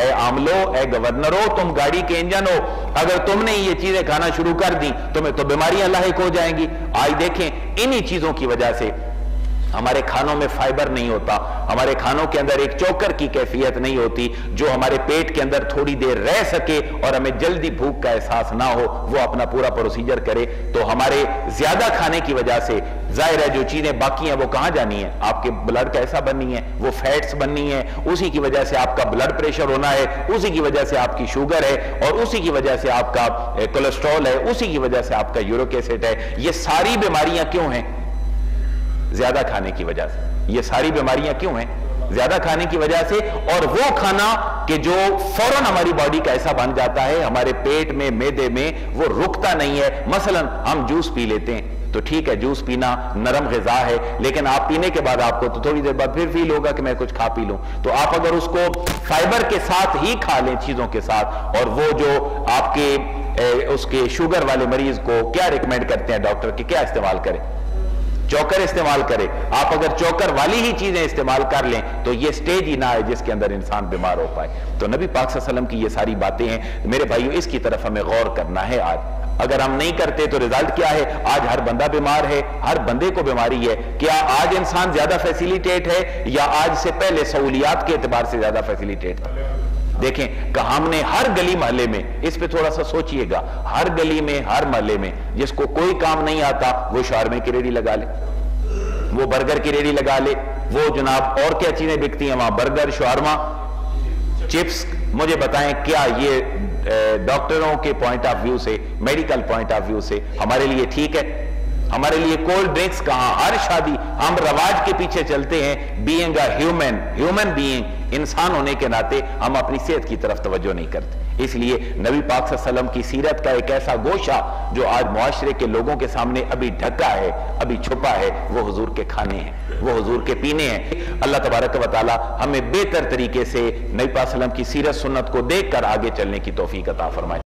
S1: اے عاملو، اے گورنر ہو تم گاڑی کے انجن ہو، اگر تم نے یہ چیزیں کھانا شروع کر دی تمہیں تو بیماریاں لاحق ہو جائیں گی۔ آج دیکھیں، انہی چیزوں کی وجہ سے ہمارے کھانوں میں فائبر نہیں ہوتا، ہمارے کھانوں کے اندر ایک چوکر کی کیفیت نہیں ہوتی جو ہمارے پیٹ کے اندر تھوڑی دیر رہ سکے اور ہمیں جلدی بھوک کا احساس نہ ہو، وہ اپنا پورا پروسیجر کرے۔ تو ہمارے زیادہ کھانے کی وجہ سے ظاہر ہے جو چیزیں باقی ہیں وہ کہاں جانی ہیں؟ آپ کے بلڈ کا ایسا بننی ہے وہ فیٹس بننی ہے اسی کی وجہ سے آپ کا بلڈ پریشر ہونا ہے، اسی کی وجہ سے آپ کی شوگر ہے اور اسی کی وجہ سے آپ کا کولیسٹرول ہے، اسی کی وجہ سے آپ کا یوروک ایسڈ ہے۔ یہ ساری بیماریاں کیوں ہیں؟ زیادہ کھانے کی وجہ سے۔ یہ ساری بیماریاں کیوں ہیں؟ زیادہ کھانے کی وجہ سے اور وہ کھانا کہ جو فوراً ہماری باڈی کا ایسا بن جاتا ہے، ہمارے پیٹ میں، میدے میں وہ رکتا نہیں ہے۔ مثلا ہم جوس پی لیتے ہیں، تو ٹھیک ہے، جوس پینا نرم غذا ہے، لیکن آپ پینے کے بعد آپ کو تو تھوڑی دیر بعد پھر فیل ہوگا کہ میں کچھ کھا پی لوں۔ تو آپ اگر اس کو فائبر کے ساتھ ہی کھا لیں چیزوں کے ساتھ اور وہ جو آپ کے اس کے شوگر والے مریض کو کیا ریکمینڈ کرتے ہیں ڈاکٹر کہ کیا استعمال کریں؟ چوکر استعمال کرے۔ آپ اگر چوکر والی ہی چیزیں استعمال کر لیں تو یہ سٹیج ہی نہ ہے جس کے اندر انسان بیمار ہو پائے۔ تو نبی پاک صلی اللہ علیہ وسلم کی یہ ساری باتیں ہیں۔ میرے بھائیو، اس کی طرف ہمیں غور کرنا ہے آج۔ اگر ہم نہیں کرتے تو ریزلٹ کیا ہے؟ آج ہر بندہ بیمار ہے، ہر بندے کو بیماری ہے۔ کیا آج انسان زیادہ فیسیلیٹیٹ ہے یا آج سے پہلے سہولیات کے اعتبار سے زیادہ فیسیلیٹیٹ دیکھیں کہ ہم نے ہر گلی محلے میں، اس پہ تھوڑا سا سوچئے گا، ہر گلی میں، ہر محلے میں جس کو کوئی کام نہیں آتا، وہ شارمے کی ریڈی لگا لے، وہ برگر کی ریڈی لگا لے، وہ جناب اور کیا چیزیں بکتی ہیں وہاں؟ Burger shawarma chips. مجھے بتائیں کیا یہ ڈاکٹروں کے پوائنٹ آف ویو سے میڈیکل پوائنٹ آف ویو سے ہمارے لیے ٹھیک ہے؟ ہمارے لیے کولڈ ڈرنکس کہاں؟ ہر شادی ہم رواج کے پیچھے چلتے ہیں being a human human being انسان ہونے کے ناطے ہم اپنی صحت کی طرف توجہ نہیں کرتے۔ اس لیے نبی پاک صلی اللہ علیہ وسلم کی سیرت کا ایک ایسا گوشہ جو آج معاشرے کے لوگوں کے سامنے ابھی ڈھکا ہے، ابھی چھپا ہے، وہ حضور کے کھانے ہیں، وہ حضور کے پینے ہیں۔ اللہ تبارک و تعالی ہمیں بہتر طریقے سے نبی پاک صلی اللہ علیہ وسلم کی سیرت سنت کو دیکھ کر آگے چلنے کی توفیق عطا فرمائے۔